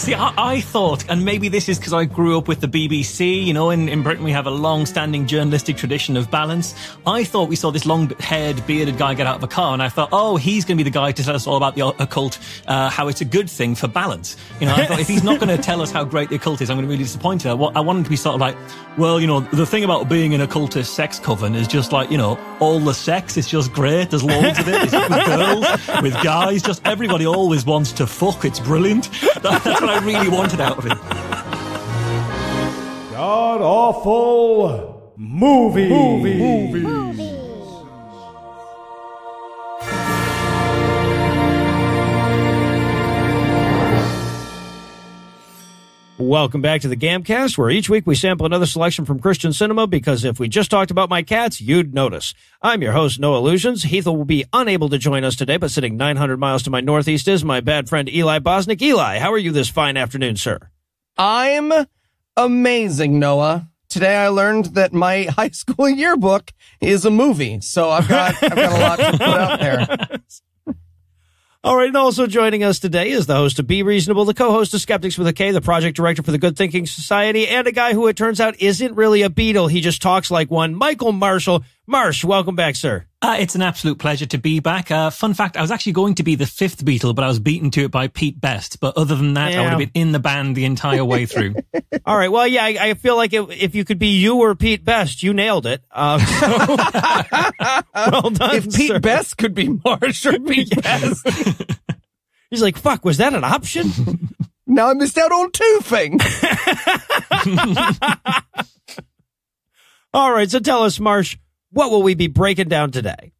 See, I, I, thought, and maybe this is because I grew up with the BBC, you know, in, in Britain we have a long standing journalistic tradition of balance. I thought we saw this long haired, bearded guy get out of a car, and I thought, oh, he's going to be the guy to tell us all about the occult, uh, how it's a good thing for balance. You know, I thought if he's not going to tell us how great the occult is, I'm going to be really disappointed. I, I want him to be sort of like, well, you know, the thing about being an occultist sex coven is just like, you know, all the sex is just great. There's loads of it. It's with girls, with guys, just everybody always wants to fuck. It's brilliant. That, that's what I really wanted out of it. God awful movie. Movie. Movie. Welcome back to the Gamcast, where each week we sample another selection from Christian cinema because if we just talked about my cats, you'd notice. I'm your host, Noah Lugeons. Heath will be unable to join us today, but sitting 900 miles to my northeast is my bad friend Eli Bosnick. Eli, how are you this fine afternoon, sir? I'm amazing, Noah. Today I learned that my high school yearbook is a movie, so I've got I've got a lot to put out there. All right, and also joining us today is the host of Be Reasonable, the co-host of Skeptics with a K, the project director for the Good Thinking Society, and a guy who it turns out isn't really a beetle. He just talks like one. Michael Marshall. Marsh, welcome back, sir. Uh, it's an absolute pleasure to be back. Uh, fun fact, I was actually going to be the fifth Beatle, but I was beaten to it by Pete Best. But other than that, yeah. I would have been in the band the entire way through. All right. Well, yeah, I, I feel like it, if you could be you or Pete Best, you nailed it. Uh, so, well done, If Pete sir. Best could be Marsh or Pete Best. He's like, fuck, was that an option? now I missed out on two things. All right. So tell us, Marsh, what will we be breaking down today?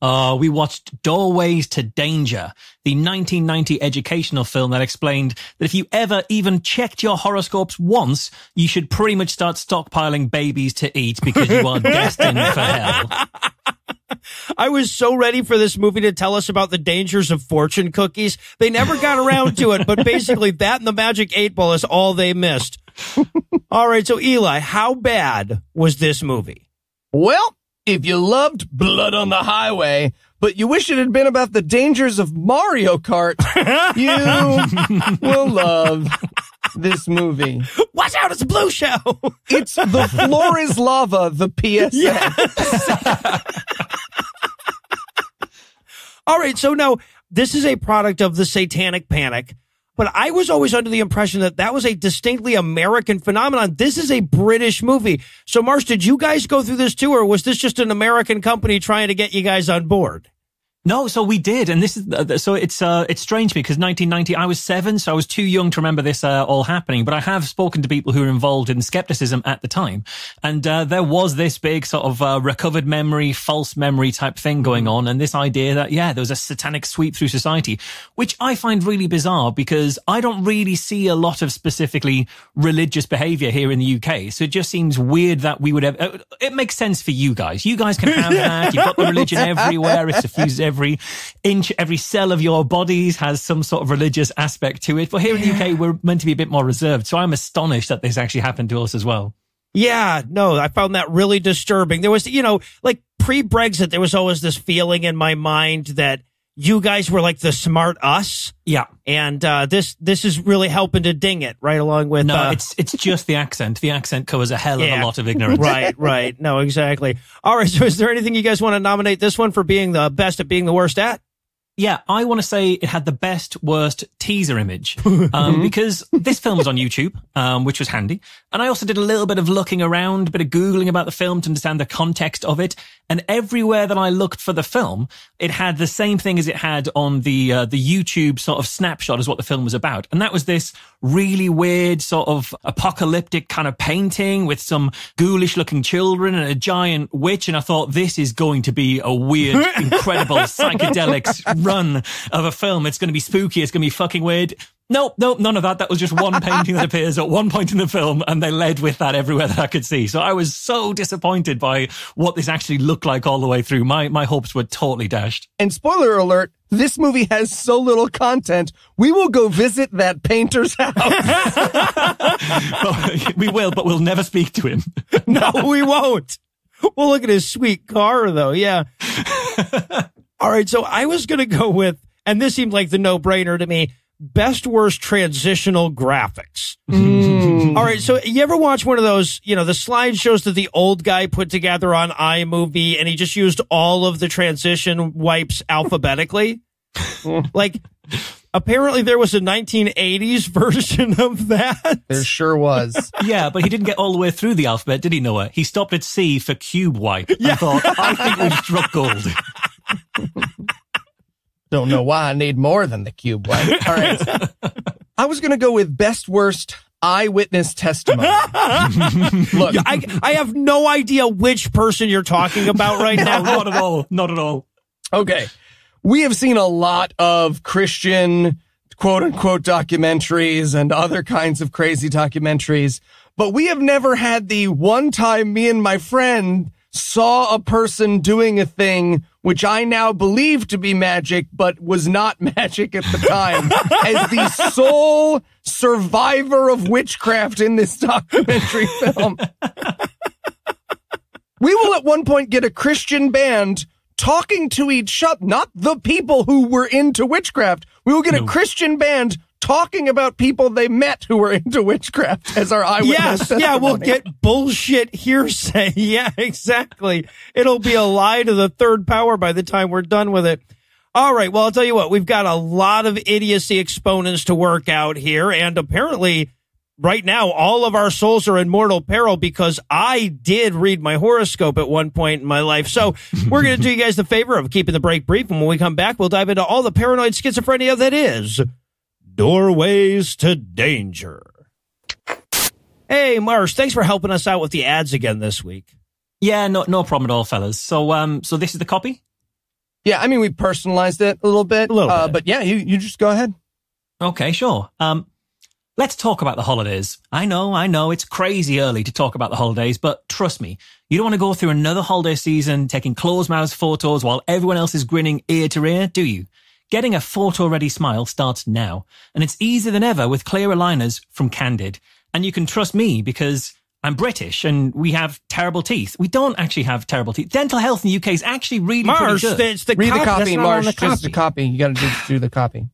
Uh, we watched Doorways to Danger, the 1990 educational film that explained that if you ever even checked your horoscopes once, you should pretty much start stockpiling babies to eat because you are destined for hell. I was so ready for this movie to tell us about the dangers of fortune cookies. They never got around to it, but basically that and the magic eight ball is all they missed. all right. So Eli, how bad was this movie? Well, if you loved Blood on the Highway, but you wish it had been about the dangers of Mario Kart, you will love this movie. Watch out, it's a blue show. It's the floor is lava, the PSA. Yes. All right, so now this is a product of the satanic panic but I was always under the impression that that was a distinctly American phenomenon. This is a British movie. So, Marsh, did you guys go through this too, or was this just an American company trying to get you guys on board? No, so we did, and this is uh, so it's uh, it's strange to me because 1990 I was seven, so I was too young to remember this uh, all happening. But I have spoken to people who were involved in skepticism at the time, and uh, there was this big sort of uh, recovered memory, false memory type thing going on, and this idea that yeah, there was a satanic sweep through society, which I find really bizarre because I don't really see a lot of specifically religious behavior here in the UK. So it just seems weird that we would have. Uh, it makes sense for you guys. You guys can have that. You've got the religion everywhere. It's diffused everywhere every inch, every cell of your bodies has some sort of religious aspect to it. But here in the UK, we're meant to be a bit more reserved. So I'm astonished that this actually happened to us as well. Yeah, no, I found that really disturbing. There was, you know, like pre Brexit, there was always this feeling in my mind that you guys were like the smart us. Yeah. And uh, this this is really helping to ding it right along with No, uh, it's it's just the accent. The accent covers a hell of yeah. a lot of ignorance. right, right. No, exactly. All right, so is there anything you guys want to nominate this one for being the best at being the worst at? Yeah, I want to say it had the best worst teaser image um, because this film was on YouTube, um, which was handy. And I also did a little bit of looking around, a bit of googling about the film to understand the context of it. And everywhere that I looked for the film, it had the same thing as it had on the uh, the YouTube sort of snapshot as what the film was about, and that was this really weird sort of apocalyptic kind of painting with some ghoulish looking children and a giant witch. And I thought this is going to be a weird, incredible psychedelics run of a film. It's going to be spooky. It's going to be fucking weird. Nope, nope, none of that. That was just one painting that appears at one point in the film, and they led with that everywhere that I could see. So I was so disappointed by what this actually looked like all the way through. My my hopes were totally dashed. And spoiler alert, this movie has so little content. We will go visit that painter's house. well, we will, but we'll never speak to him. no, we won't. We'll look at his sweet car, though. Yeah. all right. So I was going to go with, and this seemed like the no brainer to me best worst transitional graphics. Mm. All right, so you ever watch one of those, you know, the slideshows that the old guy put together on iMovie and he just used all of the transition wipes alphabetically? like apparently there was a 1980s version of that. There sure was. Yeah, but he didn't get all the way through the alphabet, did he, Noah? He stopped at C for cube wipe. I thought, I think we've struck gold. Don't know why I need more than the cube wipe. All right. I was going to go with best worst eyewitness testimony. Look, I I have no idea which person you're talking about right now. not at all. Not at all. okay. We have seen a lot of Christian quote unquote documentaries and other kinds of crazy documentaries, but we have never had the one time me and my friend saw a person doing a thing which I now believe to be magic, but was not magic at the time, as the sole survivor of witchcraft in this documentary film. We will at one point get a Christian band talking to each other, not the people who were into witchcraft. We will get a Christian band talking about people they met who were into witchcraft as our eyewitness. Yes, yeah, we'll get bullshit hearsay. Yeah, exactly. It'll be a lie to the third power by the time we're done with it. All right, well, I'll tell you what, we've got a lot of idiocy exponents to work out here, and apparently, right now, all of our souls are in mortal peril because I did read my horoscope at one point in my life. So we're going to do you guys the favor of keeping the break brief, and when we come back, we'll dive into all the paranoid schizophrenia that is Doorways to Danger. Hey, Marsh, thanks for helping us out with the ads again this week. Yeah, no, no problem at all, fellas. So, um, so this is the copy. Yeah, I mean, we personalized it a little bit. A little uh, bit. But yeah, you, you just go ahead. Okay, sure. Um, let's talk about the holidays. I know, I know, it's crazy early to talk about the holidays, but trust me, you don't want to go through another holiday season taking closed mouth photos while everyone else is grinning ear to ear, do you? Getting a photo-ready smile starts now, and it's easier than ever with clear aligners from Candid. And you can trust me because I'm British and we have terrible teeth. We don't actually have terrible teeth. Dental health in the UK is actually really Marsh, pretty good. it's the Read copy. the copy, not on Marsh. the Just the copy. copy. You got to do, do the copy.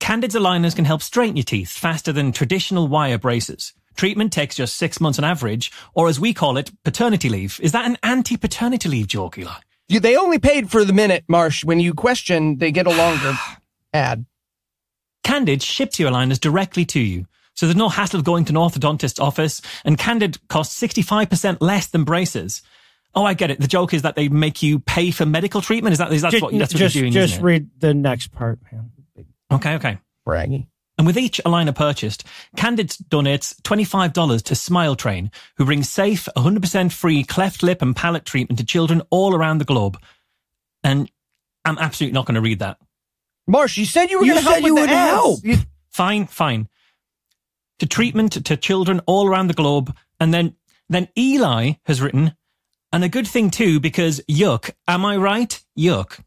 Candid's aligners can help straighten your teeth faster than traditional wire braces. Treatment takes just six months on average, or as we call it, paternity leave. Is that an anti-paternity leave joke, Eli? You, they only paid for the minute, Marsh. When you question, they get a longer ad. Candid ships your aligners directly to you. So there's no hassle of going to an orthodontist's office, and Candid costs 65% less than braces. Oh, I get it. The joke is that they make you pay for medical treatment. Is that, is that Ju- what, that's what just you're doing? just isn't it? read the next part, man. okay, okay. Braggy. And with each aligner purchased, Candid donates $25 to Smile Train, who brings safe, 100% free cleft lip and palate treatment to children all around the globe. And I'm absolutely not going to read that. Marsh, you said you were going to help you with the would help. You- Fine, fine. To treatment to children all around the globe. And then, then Eli has written, and a good thing too, because yuck. Am I right? Yuck.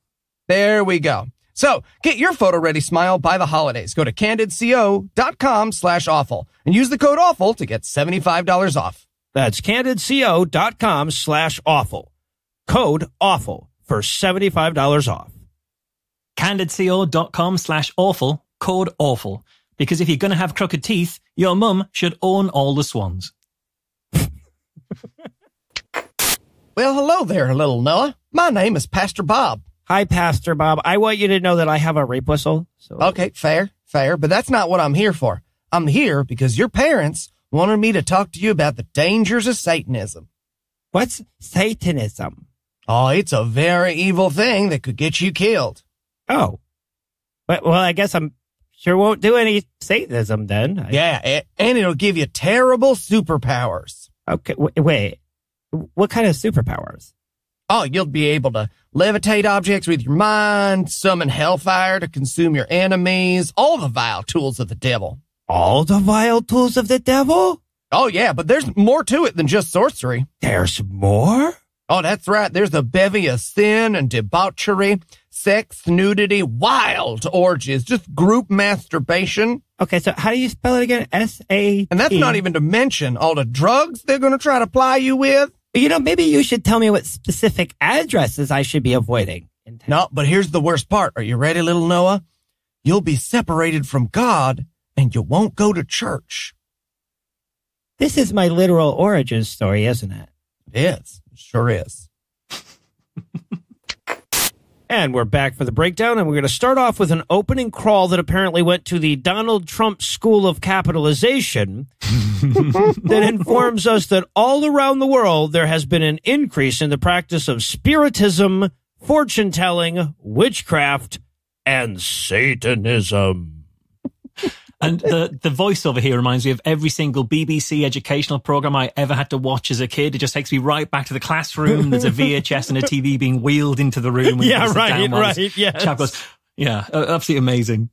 There we go. So get your photo ready smile by the holidays. Go to candidco.com slash awful and use the code awful to get $75 off. That's candidco.com slash awful. Code awful for $75 off. candidco.com slash awful, code awful. Because if you're going to have crooked teeth, your mum should own all the swans. Well, hello there, little Noah. My name is Pastor Bob. Hi, Pastor Bob. I want you to know that I have a rape whistle. So Okay, fair, fair, but that's not what I'm here for. I'm here because your parents wanted me to talk to you about the dangers of Satanism. what's Satanism? Oh, it's a very evil thing that could get you killed. Oh, well, well I guess I'm sure won't do any Satanism then. Yeah, and it'll give you terrible superpowers. Okay. W- wait. What kind of superpowers? Oh, you'll be able to levitate objects with your mind, summon hellfire to consume your enemies, all the vile tools of the devil. All the vile tools of the devil? Oh, yeah, but there's more to it than just sorcery. There's more? Oh, that's right. There's a bevy of sin and debauchery, sex, nudity, wild orgies, just group masturbation. Okay, so how do you spell it again? S A. And that's not even to mention all the drugs they're going to try to ply you with. You know, maybe you should tell me what specific addresses I should be avoiding. in. No, but here's the worst part. Are you ready, little Noah? you'll be separated from God and you won't go to church. This is my literal origin story, isn't it? It is. It sure is. And we're back for the breakdown, and we're going to start off with an opening crawl that apparently went to the Donald Trump School of Capitalization that informs us that all around the world there has been an increase in the practice of spiritism, fortune telling, witchcraft, and Satanism. And the, the voiceover here reminds me of every single BBC educational program I ever had to watch as a kid. It just takes me right back to the classroom. There's a VHS and a TV being wheeled into the room. Yeah, right, down while this right, yeah, uh, absolutely amazing.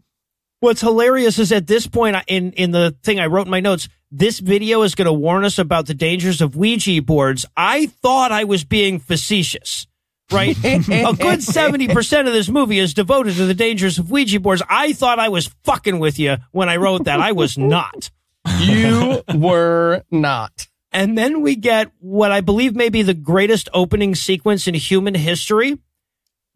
What's hilarious is at this point in in the thing I wrote in my notes, this video is going to warn us about the dangers of Ouija boards. I thought I was being facetious. Right? a good 70% of this movie is devoted to the dangers of Ouija boards. I thought I was fucking with you when I wrote that. I was not. You were not. And then we get what I believe may be the greatest opening sequence in human history.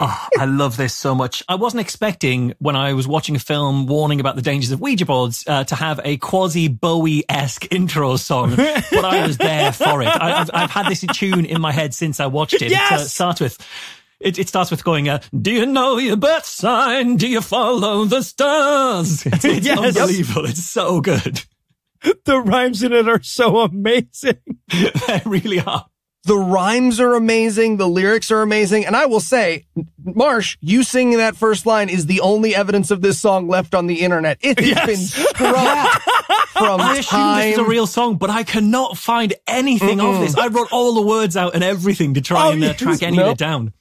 Oh, I love this so much. I wasn't expecting when I was watching a film warning about the dangers of Ouija boards uh, to have a quasi Bowie esque intro song, but I was there for it. I, I've, I've had this tune in my head since I watched it. It uh, Yes! starts with. It, it starts with going, uh, do you know your birth sign? Do you follow the stars? It's, it's Yes. unbelievable. It's so good. The rhymes in it are so amazing. they really are. The rhymes are amazing. The lyrics are amazing. And I will say, Marsh, you singing that first line is the only evidence of this song left on the internet. It has Yes. been scrubbed from I assume this is a real song, but I cannot find anything of this. I wrote all the words out and everything to try Oh, and uh, yes. track any of it down.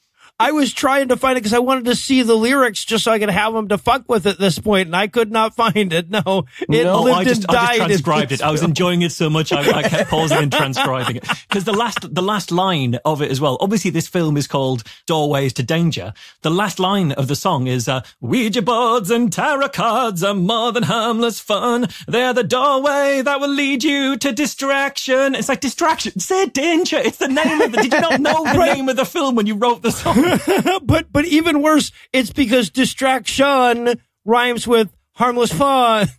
I was trying to find it because I wanted to see the lyrics just so I could have them to fuck with at this point, and I could not find it. No, it No, lived I just, and I died. just transcribed it. I was enjoying it so much, I, I kept pausing and transcribing it. Because the last, the last line of it as well. Obviously, this film is called Doorways to Danger. The last line of the song is, uh, Ouija boards and tarot cards are more than harmless fun. They're the doorway that will lead you to distraction. It's like distraction. Say danger. It's the name of the, did you not know the name of the film when you wrote the song? but but even worse, it's because distraction rhymes with harmless fun.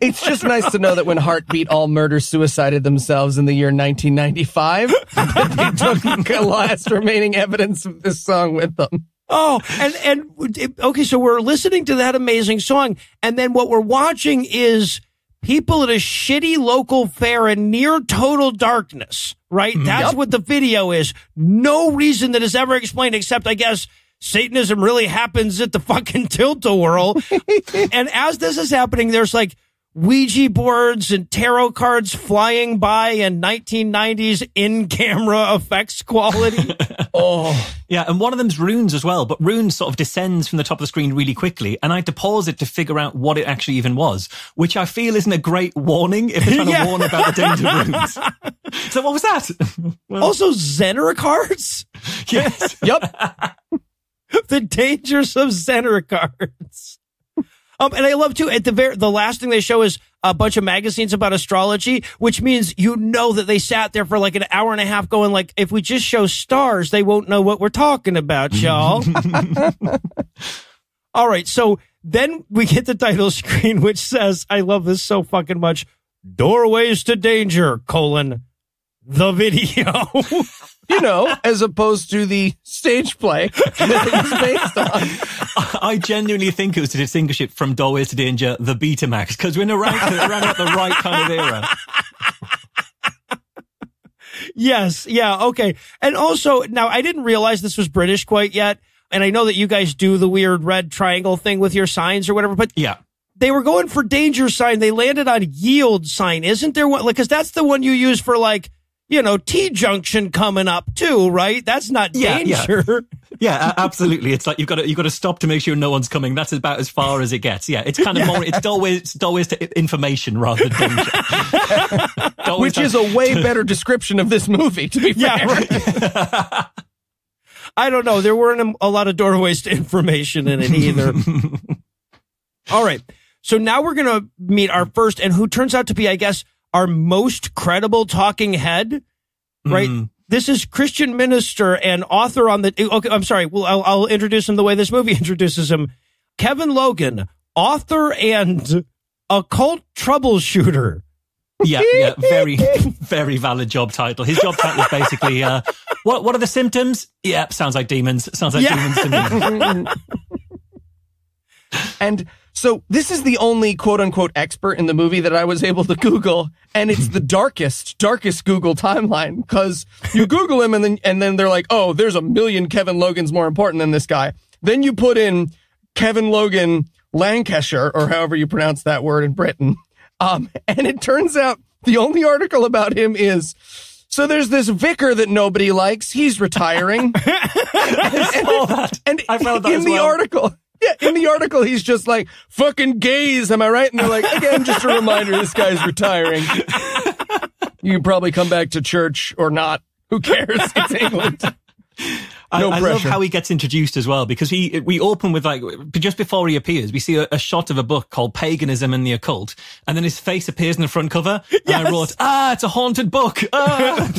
It's just nice to know that when Heartbeat all murder suicided themselves in the year 1995, they took the last remaining evidence of this song with them. Oh, and and okay, so we're listening to that amazing song, and then what we're watching is people at a shitty local fair in near total darkness. Right? Mm-hmm. That's what the video is. No reason that is ever explained except, I guess. Satanism really happens at the fucking tilt-a-whirl. and as this is happening, there's like Ouija boards and tarot cards flying by and 1990s in-camera effects quality. Oh, Yeah, and one of them's runes as well, but runes sort of descends from the top of the screen really quickly, and I had to pause it to figure out what it actually even was, which I feel isn't a great warning if they're trying Yeah. to warn about the danger of runes. so what was that? well, also, Zener cards. yes. yep. the dangers of Zener cards. Um, and I love too at the very the last thing they show is a bunch of magazines about astrology, which means you know that they sat there for like an hour and a half going like, if we just show stars, they won't know what we're talking about, y'all. All right, so then we get the title screen, which says, I love this so fucking much. Doorways to danger, colon, the video. You know, as opposed to the stage play that it based on. I genuinely think it was to distinguish it from Doorways to Danger, the Betamax, because we're in around, around about the right kind of era. Yes, yeah, okay. And also, now I didn't realize this was British quite yet. And I know that you guys do the weird red triangle thing with your signs or whatever, but Yeah. they were going for danger sign. They landed on yield sign. Isn't there one? Like, cause that's the one you use for like, you know, T junction coming up too, right? That's not Yeah, yeah. danger. Yeah, a- absolutely. It's like you've got to you've got to stop to make sure no one's coming. That's about as far as it gets. Yeah, it's kind of more. It's doorways it's doorways to information rather than danger. Which is a way better description of this movie, to be fair. Yeah, right. I don't know. There weren't a lot of doorways to information in it either. All right. So now we're going to meet our first, and who turns out to be, I guess, our most credible talking head, right? Mm. this is Christian minister and author on the. Okay, I'm sorry. Well, I'll, I'll introduce him the way this movie introduces him. Kevin Logan, author and occult troubleshooter. Yeah, yeah, very, very valid job title. His job title is basically, uh, what, what are the symptoms? Yeah, sounds like demons. Sounds like Yeah. demons to me. And so this is the only quote unquote expert in the movie that I was able to Google. And it's the darkest, darkest Google timeline because you Google him and then, and then they're like, oh, there's a million Kevin Logans more important than this guy. Then you put in Kevin Logan Lancashire or however you pronounce that word in Britain. Um, and it turns out the only article about him is, so there's this vicar that nobody likes. He's retiring. I saw that. And I found that in the well. article, yeah, in the article, he's just like, fucking gays, am I right? And they're like, again, just a reminder, this guy's retiring. You can probably come back to church or not. Who cares? It's England. I, No I love how he gets introduced as well because he we open with like just before he appears we see a, a shot of a book called Paganism and the Occult and then his face appears in the front cover and I wrote ah it's a haunted book ah.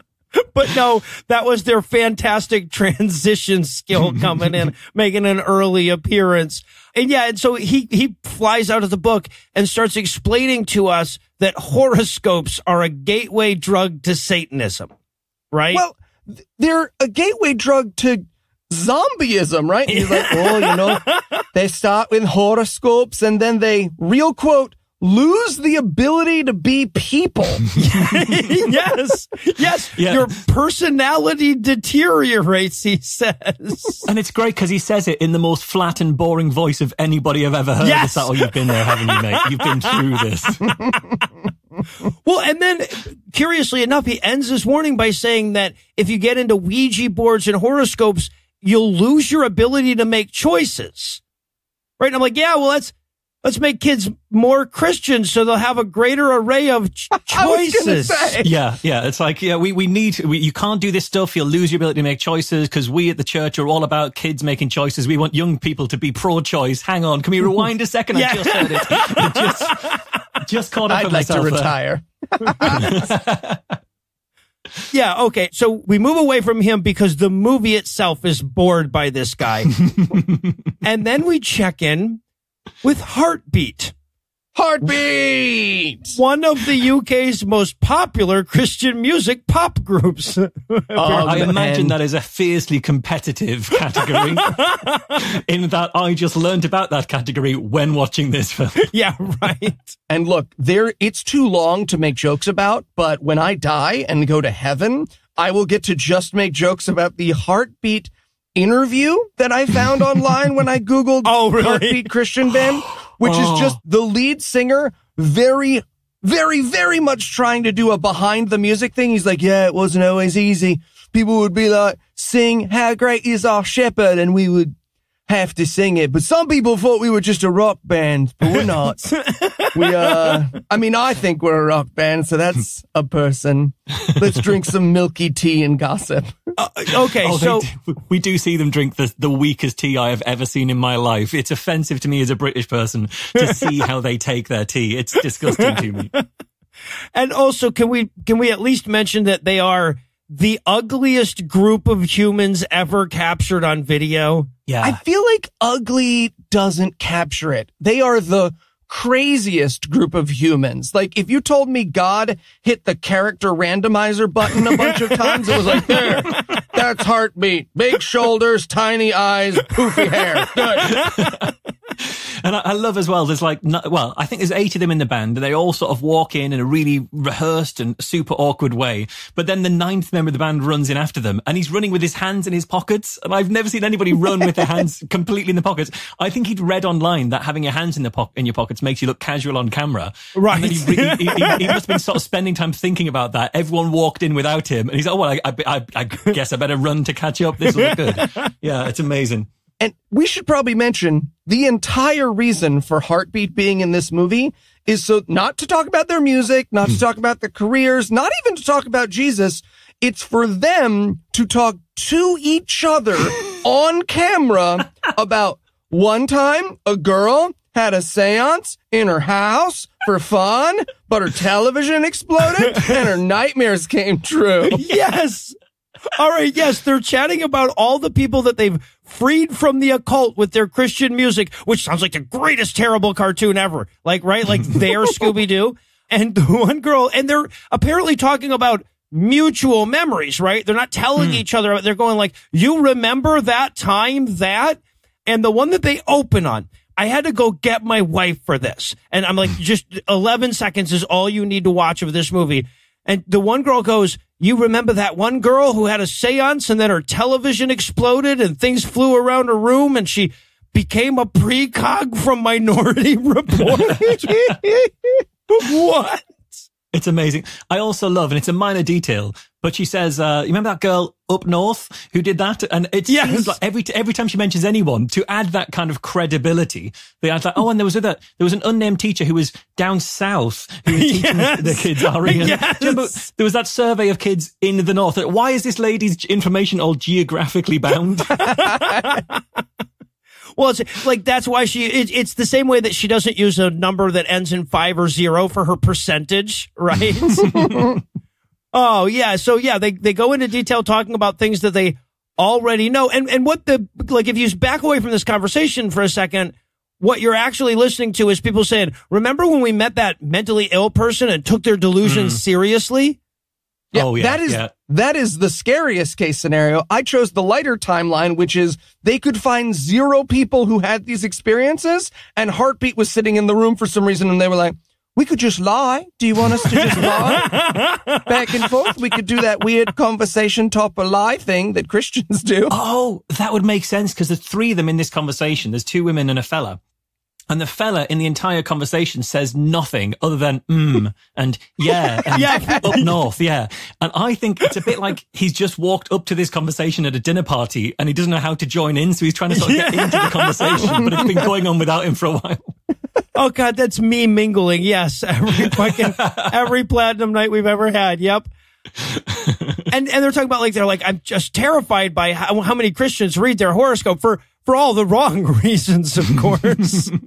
But no, that was their fantastic transition skill coming in, making an early appearance. And yeah, and so he, he flies out of the book and starts explaining to us that horoscopes are a gateway drug to Satanism, right? Well, they're a gateway drug to zombieism, right? And he's like, oh, you know, they start with horoscopes and then they, real quote, lose the ability to be people. yes, yes, Yeah. your personality deteriorates, he says. and it's great because he says it in the most flat and boring voice of anybody I've ever heard Yes. it's that oh you've been there haven't you mate you've been through this Well, and then curiously enough, he ends his warning by saying that if you get into Ouija boards and horoscopes, you'll lose your ability to make choices. Right? And I'm like, yeah, well, let's, let's make kids more Christian so they'll have a greater array of ch- I was gonna choices. Yeah, yeah. It's like, yeah, we, we need, we, you can't do this stuff. You'll lose your ability to make choices because we at the church are all about kids making choices. We want young people to be pro choice. Hang on. Can we rewind a second? Yeah. I just heard it. I just, just caught up I'd like to myself there. retire. Yeah, okay. So we move away from him because the movie itself is bored by this guy. and then we check in with Heartbeat. Heartbeat! one of the UK's most popular Christian music pop groups. I Um, imagine and- that is a fiercely competitive category in that I just learned about that category when watching this film. yeah, right. And look, there, it's too long to make jokes about, but when I die and go to heaven, I will get to just make jokes about the heartbeat interview that I found online when I Googled Oh, really? heartbeat Christian band, which Oh. is just the lead singer very, very, very much trying to do a behind the music thing. He's like, yeah, it wasn't always easy. People would be like, sing, how great is our shepherd? And we would have to sing it. But some people thought we were just a rock band, but we're not. we, uh, I mean, I think we're a rock band, so that's a person. Let's drink some milky tea and gossip. Uh, okay, Oh, so do, we do see them drink the, the weakest tea I have ever seen in my life. It's offensive to me as a British person to see how they take their tea. It's disgusting to me. and also can we can we at least mention that they are the ugliest group of humans ever captured on video? Yeah. I feel like ugly doesn't capture it. They are the craziest group of humans. Like if you told me God hit the character randomizer button a bunch of times, it was like, there, that's heartbeat, big shoulders, tiny eyes, poofy hair. Good. And I, I love as well, there's like, well, I think there's eight of them in the band and they all sort of walk in in a really rehearsed and super awkward way. But then the ninth member of the band runs in after them and he's running with his hands in his pockets. And I've never seen anybody run with their hands completely in the pockets. I think he'd read online that having your hands in the po- in your pockets makes you look casual on camera. Right. And then he, he, he, he must have been sort of spending time thinking about that. Everyone walked in without him and he's like, oh, well, I, I, I, I guess I better run to catch up. This will look good. Yeah, it's amazing. And we should probably mention the entire reason for Heartbeat being in this movie is so not to talk about their music, not to hmm. talk about their careers, not even to talk about Jesus. It's for them to talk to each other on camera about one time a girl had a seance in her house for fun, but her television exploded and her nightmares came true. yes. All right. Yes. They're chatting about all the people that they've freed from the occult with their Christian music, which sounds like the greatest terrible cartoon ever. Like, right? Like they're Scooby Doo. And the one girl, and they're apparently talking about mutual memories, right? They're not telling hmm. each other. They're going like, you remember that time that? And the one that they open on, I had to go get my wife for this. And I'm like, just 11 seconds is all you need to watch of this movie. And the one girl goes, you remember that one girl who had a seance and then her television exploded and things flew around her room and she became a precog from Minority Report? what? It's amazing. I also love, and it's a minor detail, but she says, uh, you remember that girl up north who did that? And it Yes. seems like every, every time she mentions anyone to add that kind of credibility, they add like, oh, and there was other, there was an unnamed teacher who was down south who was teaching Yes. the kids RE. And Yes. you there was that survey of kids in the north. Why is this lady's information all geographically bound? Well, it's like that's why she. It, it's the same way that she doesn't use a number that ends in five or zero for her percentage, right? oh yeah, so yeah, they they go into detail talking about things that they already know, and and what the like if you back away from this conversation for a second. What you're actually listening to is people saying, "Remember when we met that mentally ill person and took their delusions mm. seriously?" Oh, yeah, that is yeah. that is the scariest case scenario. I chose the lighter timeline, which is they could find zero people who had these experiences, and Heartbeat was sitting in the room for some reason, and they were like, "We could just lie. Do you want us to just lie back and forth? We could do that weird conversation top a lie thing that Christians do." Oh, that would make sense because there's three of them in this conversation. There's two women and a fella. And the fella in the entire conversation says nothing other than mm and yeah and Yeah. up north, yeah. And I think it's a bit like he's just walked up to this conversation at a dinner party and he doesn't know how to join in, so he's trying to sort of get into the conversation, but it's been going on without him for a while. Oh God, that's me mingling. Yes, every fucking every platinum night we've ever had. Yep. and and they're talking about like they're like I'm just terrified by how, how many Christians read their horoscope for for all the wrong reasons, of course.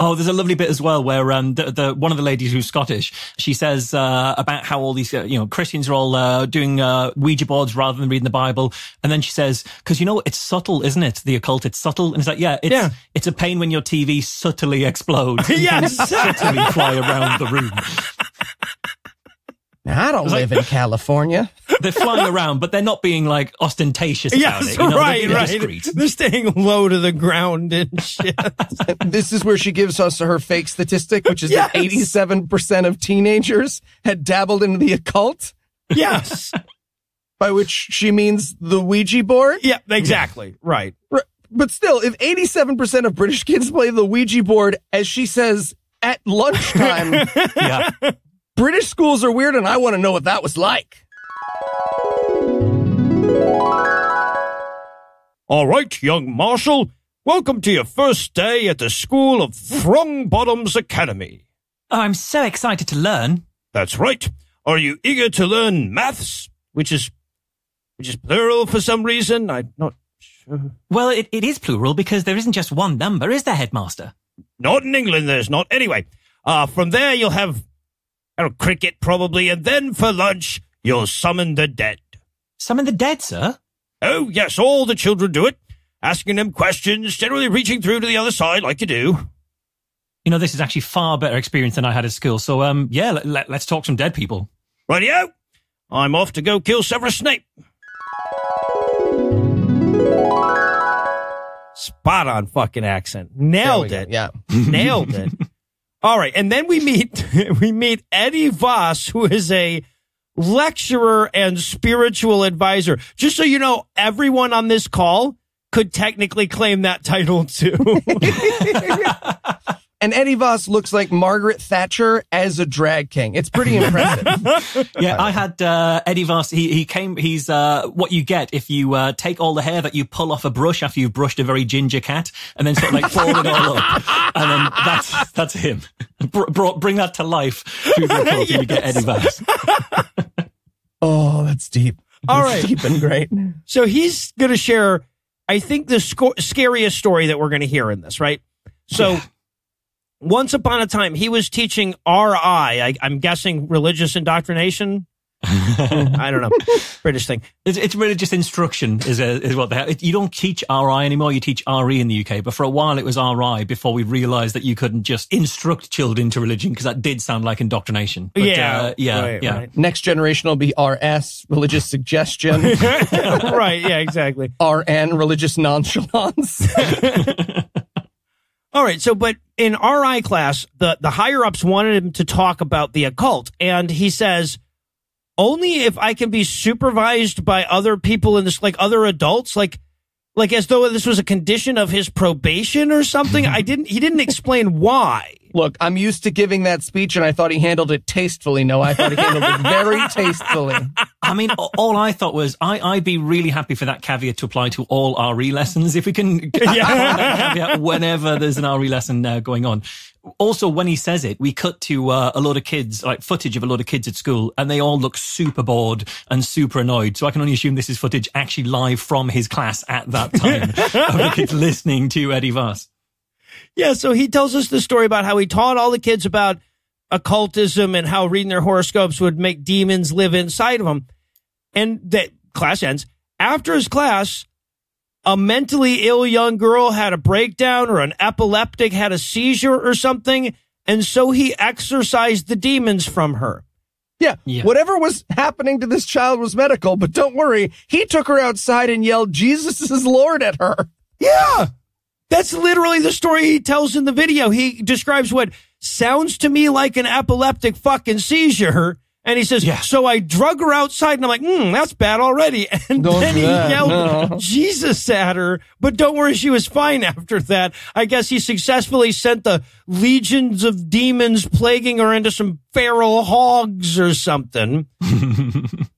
Oh, there's a lovely bit as well where um the, the one of the ladies who's Scottish, she says uh, about how all these uh, you know Christians are all uh, doing uh, Ouija boards rather than reading the Bible, and then she says because you know it's subtle, isn't it? The occult, it's subtle, and it's like yeah, it's Yeah. it's a pain when your TV subtly explodes, and Yes. subtly fly around the room. Now, I don't live in California. They're flying around, but they're not being like ostentatious about it. You know, they're right, right. discreet. They're staying low to the ground and shit. this is where she gives us her fake statistic, which is that 87% of teenagers had dabbled into the occult, yes, by which she means the Ouija board. yeah, exactly, right. R- But still, if 87% of British kids play the Ouija board, as she says, at lunchtime, Yeah. British schools are weird and I want to know what that was like. All right, young Marshall, welcome to your first day at the school of Throngbottoms Academy. Oh, I'm so excited to learn. That's right. Are you eager to learn maths, which is which is plural for some reason? I'm not sure. Well, it, it is plural because there isn't just one number, is there, headmaster? Not in England, there's not. Anyway, uh, from there you'll have I don't know, cricket probably, and then for lunch you'll summon the dead. Summon the dead, sir. Oh yes, all the children do it, asking them questions, generally reaching through to the other side like you do. You know, this is actually far better experience than I had at school. So, um, yeah, let, let, let's talk some dead people. Rightio, I'm off to go kill Severus Snape. Spot on fucking accent. Nailed it. go. Yeah. Nailed it. All right, and then we meet we meet Eddie Voss, who is a lecturer and spiritual advisor. Just so you know, everyone on this call could technically claim that title too. And Eddie Voss looks like Margaret Thatcher as a drag king. It's pretty impressive. Yeah, I had uh, Eddie Voss. He he came. He's uh, what you get if you uh, take all the hair that you pull off a brush after you've brushed a very ginger cat, and then sort of like fold it all up, and then that's that's him. Br- brought, bring that to life through the occult, and you get Eddie Voss. oh, that's deep. All That's right. Deep and great. so he's going to share, I think, the sco- scariest story that we're going to hear in this, right? So once upon a time he was teaching RI. I, I'm guessing religious indoctrination. I don't know, British thing. It's, it's religious instruction is a, is what they have. You don't teach RI anymore. You teach RE in the UK. But for a while it was RI before we realized that you couldn't just instruct children to religion because that did sound like indoctrination. But, yeah, uh, yeah, right, yeah. right. Next generation will be RS, religious suggestion, right, yeah, exactly. RN, religious nonchalance. All right. So, but in RI class, the, the higher ups wanted him to talk about the occult. And he says, only if I can be supervised by other people in this, like other adults, like, like as though this was a condition of his probation or something. I didn't, he didn't explain why. Look, I'm used to giving that speech and I thought he handled it tastefully. No, I thought he handled it very tastefully. I mean, all I thought was I, I'd be really happy for that caveat to apply to all RE lessons if we can yeah. whenever there's an RE lesson uh, going on. Also, when he says it, we cut to uh, a lot of kids, like footage of a lot of kids at school, and they all look super bored and super annoyed. So I can only assume this is footage actually live from his class at that time of the kids listening to Eddie Voss. Yeah. So he tells us the story about how he taught all the kids about occultism and how reading their horoscopes would make demons live inside of them. And that class ends. After his class, a mentally ill young girl had a breakdown or an epileptic had a seizure or something. And so he exorcised the demons from her. Yeah, Yeah. whatever was happening to this child was medical, but don't worry. He took her outside and yelled, Jesus is Lord at her. Yeah. That's literally the story he tells in the video. He describes what sounds to me like an epileptic fucking seizure. And he says, Yeah. so I drug her outside and I'm like, hmm, that's bad already. And Don't then he that, yelled no. Jesus at her. But don't worry, she was fine after that. I guess he successfully sent the legions of demons plaguing her into some feral hogs or something.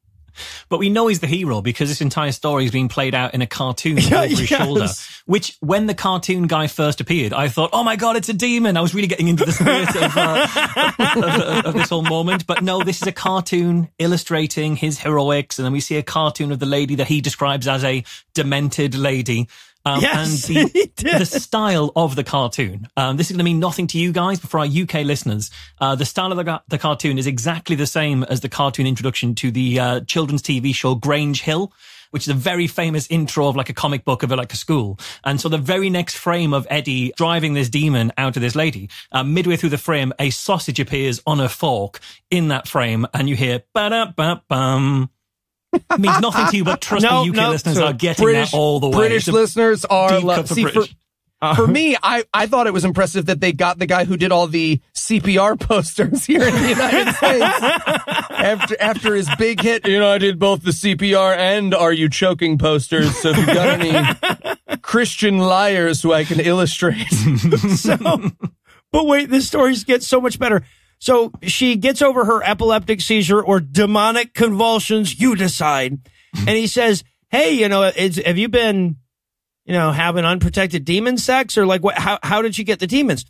But we know he's the hero because this entire story is being played out in a cartoon Yeah, over his shoulder. Which, when the cartoon guy first appeared, I thought, "Oh my god, it's a demon!" I was really getting into the spirit of, uh, of, of this whole moment. But no, this is a cartoon illustrating his heroics, and then we see a cartoon of the lady that he describes as a demented lady. Um, Yes, and he the, the style of the cartoon. Um, this is going to mean nothing to you guys, but for our UK listeners, uh, the style of the, the cartoon is exactly the same as the cartoon introduction to the uh, children's TV show Grange Hill, which is a very famous intro of like a comic book of like a school. And so the very next frame of Eddie driving this demon out of this lady, uh, midway through the frame, a sausage appears on a fork in that frame, and you hear ba da ba bum. Means nothing to you, but trust No, me, UK no, listeners so are getting British, that all the way. British listeners are deep lo- cut for see, for, British. Uh-huh. for me, I, I thought it was impressive that they got the guy who did all the CPR posters here in the United States after after his big hit. You know, I did both the CPR and "Are You Choking" posters. So if you got any Christian liars who I can illustrate, so, but wait, this story gets so much better. So she gets over her epileptic seizure or demonic convulsions. You decide. And he says, Hey, you know, it's, have you been, you know, having unprotected demon sex or like what, how, how did you get the demons?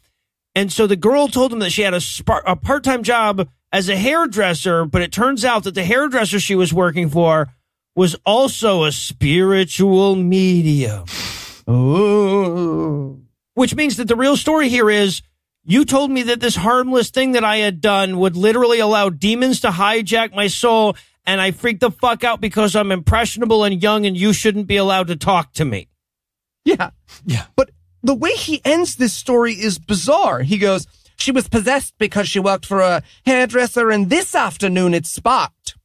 And so the girl told him that she had a, a part-time job as a hairdresser, but it turns out that the hairdresser she was working for was also a spiritual medium ooh, which means that the real story here is you told me that this harmless thing that I had done would literally allow demons to hijack my soul, and I freaked the fuck out because I'm impressionable and young, and you shouldn't be allowed to talk to me. yeah, Yeah. But the way he ends this story is bizarre. He goes, "She was possessed because she worked for a hairdresser, and this afternoon it sparked."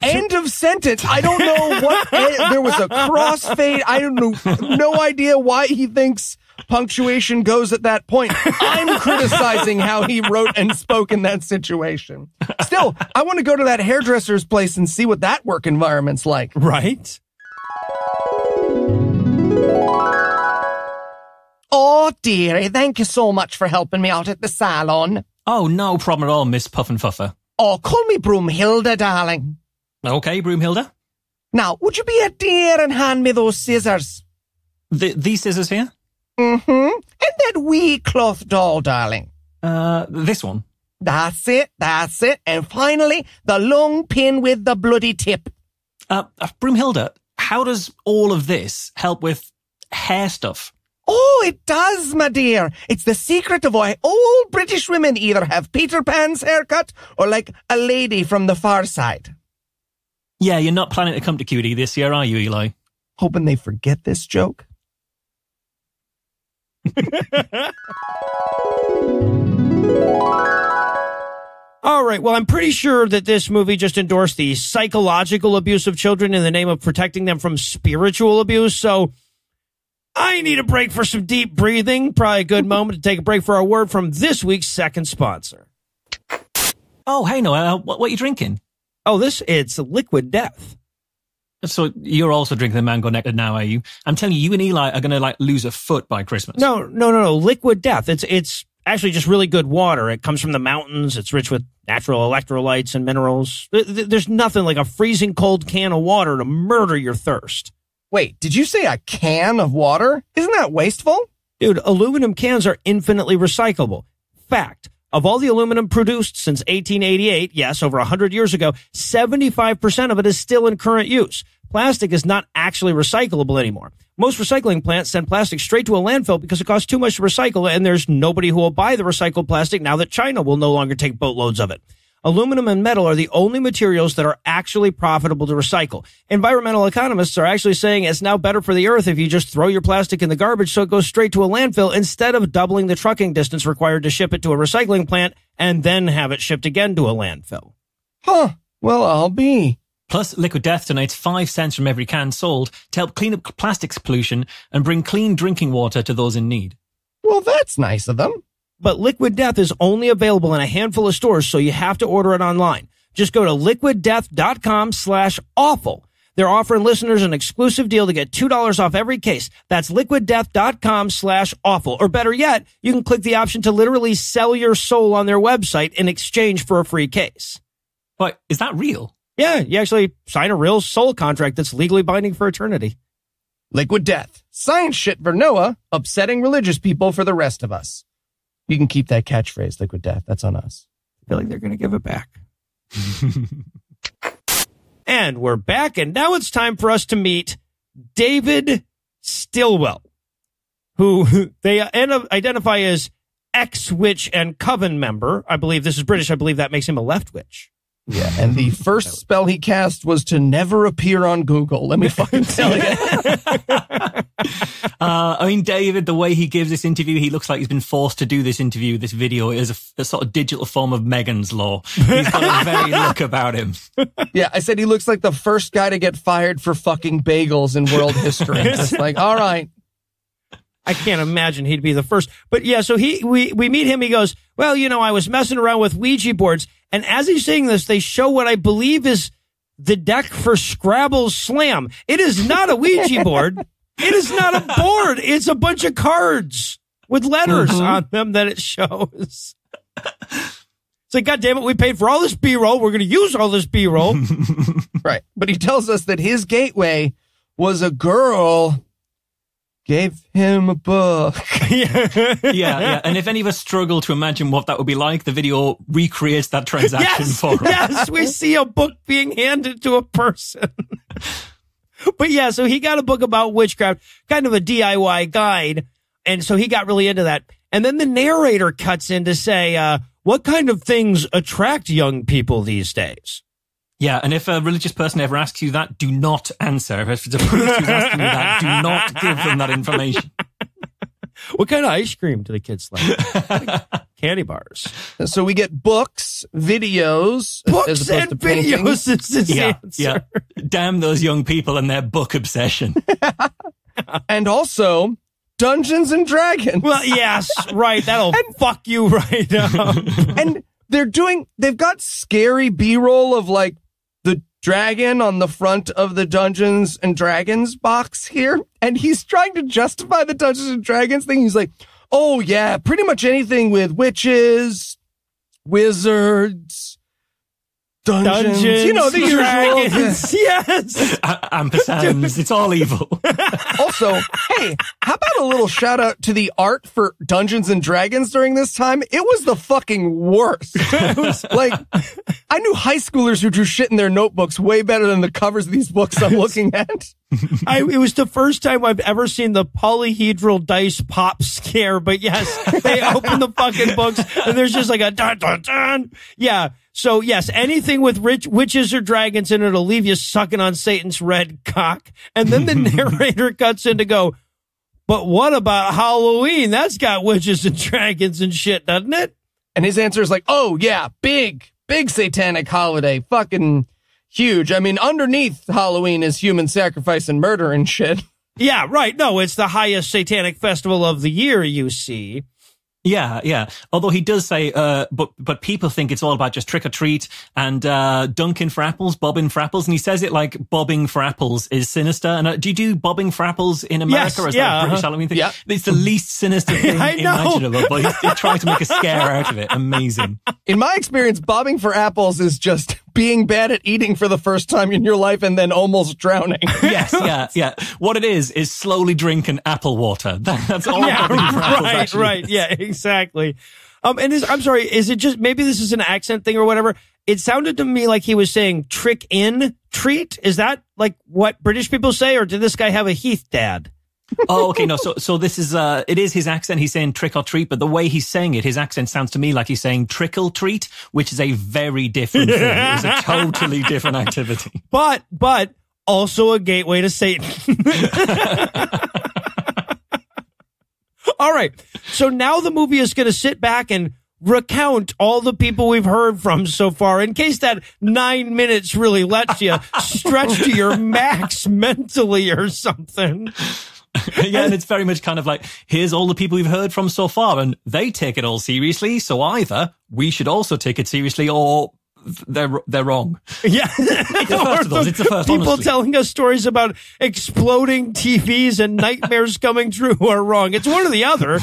End of sentence. I don't know what there was a crossfade. I don't know, no idea why he thinks punctuation goes at that point. I'm criticizing how he wrote and spoke in that situation. Still, I want to go to that hairdresser's place and see what that work environment's like. Right? Oh, dearie, thank you so much for helping me out at the salon. Oh, no problem at all, Miss Puff and Fuffer. Oh, call me Broomhilda, darling. Okay, Broomhilda. Now, would you be a dear and hand me those scissors? The, these scissors here? Mm-hmm. And that wee cloth doll, darling. Uh, this one. That's it, that's it. And finally, the long pin with the bloody tip. Uh, uh, Broomhilda, how does all of this help with hair stuff? Oh, it does, my dear. It's the secret of why all British women either have Peter Pan's haircut or like a lady from the far side. Yeah, you're not planning to come to QED this year, are you, Eli? Hoping they forget this joke. All right. Well, I'm pretty sure that this movie just endorsed the psychological abuse of children in the name of protecting them from spiritual abuse. So I need a break for some deep breathing. Probably a good moment to take a break for our word from this week's second sponsor. Oh, hey, Noah, what, what are you drinking? Oh, this, it's Liquid Death. So you're also drinking the mango nectar now, are you? I'm telling you, you and Eli are going to like lose a foot by Christmas. No, no, no, no. Liquid Death. It's, it's actually just really good water. It comes from the mountains. It's rich with natural electrolytes and minerals. There's nothing like a freezing cold can of water to murder your thirst. Wait, did you say a can of water? Isn't that wasteful? Dude, aluminum cans are infinitely recyclable. Fact. Of all the aluminum produced since 1888, yes, over 100 years ago, 75% of it is still in current use. Plastic is not actually recyclable anymore. Most recycling plants send plastic straight to a landfill because it costs too much to recycle and there's nobody who will buy the recycled plastic now that China will no longer take boatloads of it. Aluminum and metal are the only materials that are actually profitable to recycle. Environmental economists are actually saying it's now better for the earth if you just throw your plastic in the garbage so it goes straight to a landfill instead of doubling the trucking distance required to ship it to a recycling plant and then have it shipped again to a landfill. Huh. Well, I'll be. Plus, Liquid Death donates five cents from every can sold to help clean up plastics pollution and bring clean drinking water to those in need. Well, that's nice of them. But Liquid Death is only available in a handful of stores, so you have to order it online. Just go to liquiddeath.com slash awful. They're offering listeners an exclusive deal to get $2 off every case. That's liquiddeath.com slash awful. Or better yet, you can click the option to literally sell your soul on their website in exchange for a free case. But is that real? Yeah, you actually sign a real soul contract that's legally binding for eternity. Liquid Death. Science shit for Noah, upsetting religious people for the rest of us. You can keep that catchphrase, Liquid Death. That's on us. I feel like they're going to give it back. and we're back, and now it's time for us to meet David Stillwell, who they identify as ex witch and coven member. I believe this is British. I believe that makes him a left witch. Yeah, and the first spell he cast was to never appear on Google. Let me fucking tell you. uh, I mean, David, the way he gives this interview, he looks like he's been forced to do this interview, this video, is a, a sort of digital form of Megan's Law. He's got a very look about him. Yeah, I said he looks like the first guy to get fired for fucking bagels in world history. It's like, all right. I can't imagine he'd be the first. But yeah, so he we we meet him. He goes, "Well, you know, I was messing around with Ouija boards, and as he's saying this, they show what I believe is the deck for Scrabble Slam. It is not a Ouija board. It is not a board. It's a bunch of cards with letters mm-hmm. on them that it shows." It's like, God damn it, we paid for all this B roll. We're going to use all this B roll. right. But he tells us that his gateway was a girl gave him a book. yeah, yeah. yeah. And if any of us struggle to imagine what that would be like, the video recreates that transaction yes, for us. Yes, we see a book being handed to a person. but yeah, so he got a book about witchcraft, kind of a DIY guide. And so he got really into that. And then the narrator cuts in to say, uh, what kind of things attract young people these days? Yeah, and if a religious person ever asks you that, do not answer. If it's a priest who's asking you that, do not give them that information. what kind of ice cream do the kids like? Candy bars. So we get books, videos, books as opposed and to videos. Is his yeah, answer. yeah. Damn those young people and their book obsession. and also Dungeons and Dragons. Well, yes, right. That'll and, fuck you right up. and they're doing. They've got scary B-roll of like dragon on the front of the Dungeons and Dragons box here. And he's trying to justify the Dungeons and Dragons thing. He's like, oh, yeah, pretty much anything with witches, wizards, Dungeons, you know the usual. dragons. yes. A- ampersands. it's all evil. Also, hey, how about a little shout out to the art for Dungeons and Dragons during this time? It was the fucking worst. It was like, I knew high schoolers who drew shit in their notebooks way better than the covers of these books I'm looking at. I, it was the first time I've ever seen the polyhedral dice pop scare, but yes, they open the fucking books and there's just like a dun dun dun. Yeah. So yes, anything with rich witches or dragons in it'll leave you sucking on Satan's red cock. And then the narrator cuts in to go, but what about Halloween? That's got witches and dragons and shit, doesn't it? And his answer is like, oh yeah, big, big satanic holiday. Fucking huge. I mean, underneath Halloween is human sacrifice and murder and shit. Yeah, right. No, it's the highest satanic festival of the year, you see. Yeah, yeah. Although he does say, uh, but but people think it's all about just trick or treat and uh, dunking for apples, bobbing for apples, and he says it like bobbing for apples is sinister. And uh, do you do bobbing for apples in America? Yes, or is yeah, that a British uh-huh. Halloween thing? Yeah. It's the least sinister thing imaginable, but he's, he's trying to make a scare out of it. Amazing. In my experience, bobbing for apples is just being bad at eating for the first time in your life and then almost drowning. Yes, yeah, yeah. What it is is slowly drinking apple water. That, that's all. yeah, apples right. Yeah, exactly. Um, and is, I'm sorry, is it just, maybe this is an accent thing or whatever. It sounded to me like he was saying trick in treat. Is that like what British people say? Or did this guy have a Heath dad? Oh, okay. No, so so this is uh, it is his accent. He's saying trick or treat, but the way he's saying it, his accent sounds to me like he's saying trickle treat, which is a very different thing. It is a totally different activity. But, but also a gateway to Satan. all right. So now the movie is going to sit back and recount all the people we've heard from so far in case that nine minutes really lets you stretch to your max mentally or something. yeah, and it's very much kind of like here's all the people we've heard from so far, and they take it all seriously. So either we should also take it seriously, or they're they're wrong. Yeah. It's the first of those. It's the first. People honestly. telling us stories about exploding TVs and nightmares coming true are wrong. It's one or the other.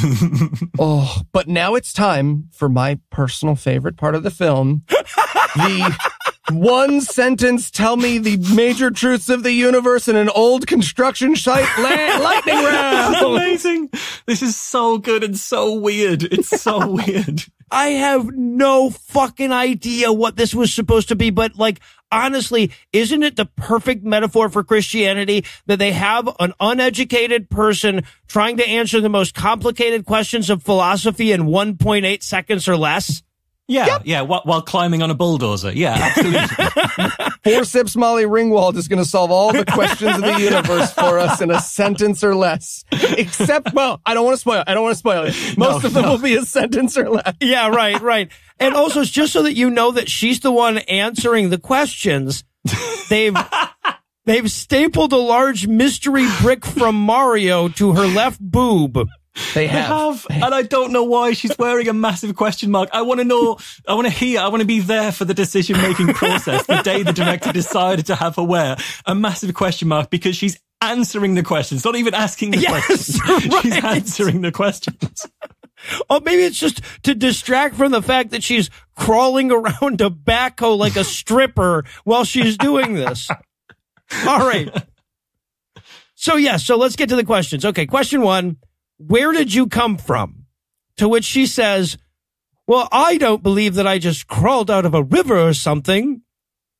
Oh, but now it's time for my personal favorite part of the film. The one sentence tell me the major truths of the universe in an old construction site lightning This is round. amazing. This is so good and so weird. It's so weird. I have no fucking idea what this was supposed to be, but like, honestly, isn't it the perfect metaphor for Christianity that they have an uneducated person trying to answer the most complicated questions of philosophy in 1.8 seconds or less? Yeah, yeah. While, while climbing on a bulldozer. Yeah, absolutely. Four sips Molly Ringwald is going to solve all the questions of the universe for us in a sentence or less. Except, well, I don't want to spoil. I don't want to spoil it. Most No, of them no. will be a sentence or less. Yeah, right, right. And also, it's just so that you know that she's the one answering the questions. They've they've stapled a large mystery brick from Mario to her left boob. They have. have, and I don't know why she's wearing a massive question mark. I want to know, I want to hear, I want to be there for the decision making process. The day the director decided to have her wear a massive question mark because she's answering the questions, not even asking the Yes, questions. She's answering the questions. Oh, maybe it's just to distract from the fact that she's crawling around a backhoe like a stripper while she's doing this. All right. So yeah, so let's get to the questions. Okay, question one. Where did you come from? To which she says, well, I don't believe that I just crawled out of a river or something.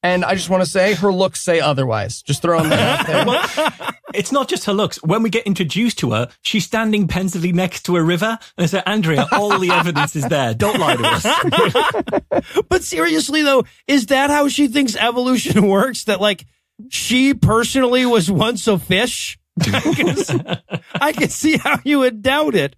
And I just want to say her looks say otherwise. Just throwing that out there. It's not just her looks. When we get introduced to her, she's standing pensively next to a river. And I say, Andrea, all the evidence is there. Don't lie to us. But seriously though, is that how she thinks evolution works? That like she personally was once a fish? I can see how you would doubt it.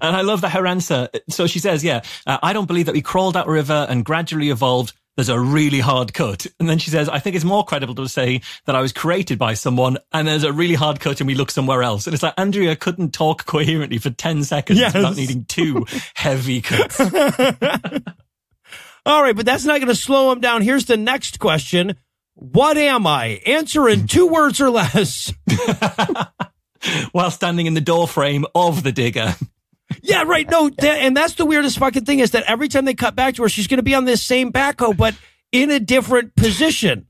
And I love that her answer. So she says, yeah, uh, I don't believe that we crawled out a river and gradually evolved. There's a really hard cut. And then she says, I think it's more credible to say that I was created by someone and there's a really hard cut and we look somewhere else. And it's like Andrea couldn't talk coherently for 10 seconds Yes. without needing two heavy cuts. All right, but that's not going to slow him down. Here's the next question. What am I? Answer in two words or less. while standing in the doorframe of the digger. Yeah, right. No, that, and that's the weirdest fucking thing is that every time they cut back to her, she's going to be on this same backhoe, but in a different position.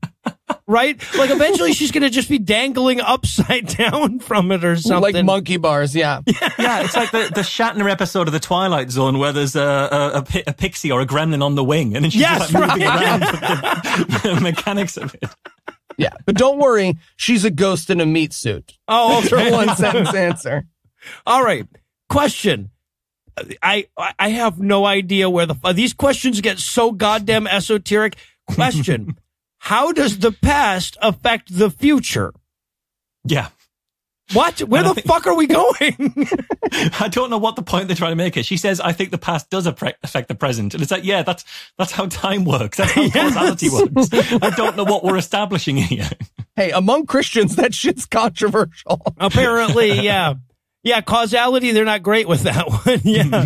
Right? Like eventually she's going to just be dangling upside down from it or something. Like monkey bars, yeah. yeah, it's like the, the Shatner episode of The Twilight Zone where there's a, a, a, a pixie or a gremlin on the wing and then she's Yes, just like moving right. around the, the mechanics of it. Yeah. But don't worry, she's a ghost in a meat suit. oh, That's her okay. one sentence answer. All right. Question. I I have no idea where the these questions get so goddamn esoteric. Question. How does the past affect the future? Yeah. What? Where the think- fuck are we going? I don't know what the point they're trying to make is. She says, I think the past does affect the present. And it's like, yeah, that's, that's how time works. That's how Yes. causality works. I don't know what we're establishing here. Hey, among Christians, that shit's controversial. Apparently, yeah. Yeah, causality, they're not great with that one. yeah.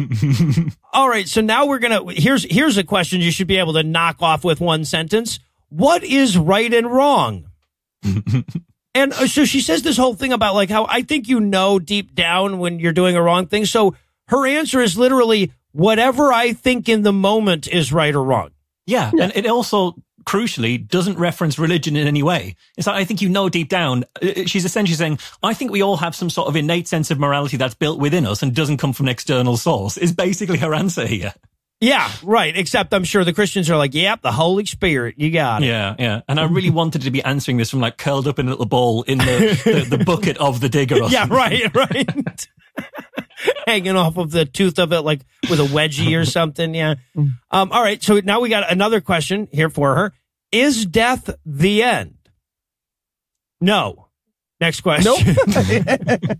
All right, so now we're going to here's here's a question you should be able to knock off with one sentence. What is right and wrong? and uh, so she says this whole thing about like how I think you know deep down when you're doing a wrong thing. So her answer is literally whatever I think in the moment is right or wrong. Yeah. And it also, crucially, doesn't reference religion in any way. It's like, I think you know deep down, uh, she's essentially saying, I think we all have some sort of innate sense of morality that's built within us and doesn't come from an external source, is basically her answer here. Yeah, right. Except I'm sure the Christians are like, yep, the Holy Spirit, you got it. Yeah, yeah. And I really wanted to be answering this from like curled up in a little ball in the, the, the bucket of the digger. Or Yeah, right, right. Hanging off of the tooth of it, like with a wedgie or something. Yeah. Um, all right. So now we got another question here for her. Is death the end? No. Next question. Nope.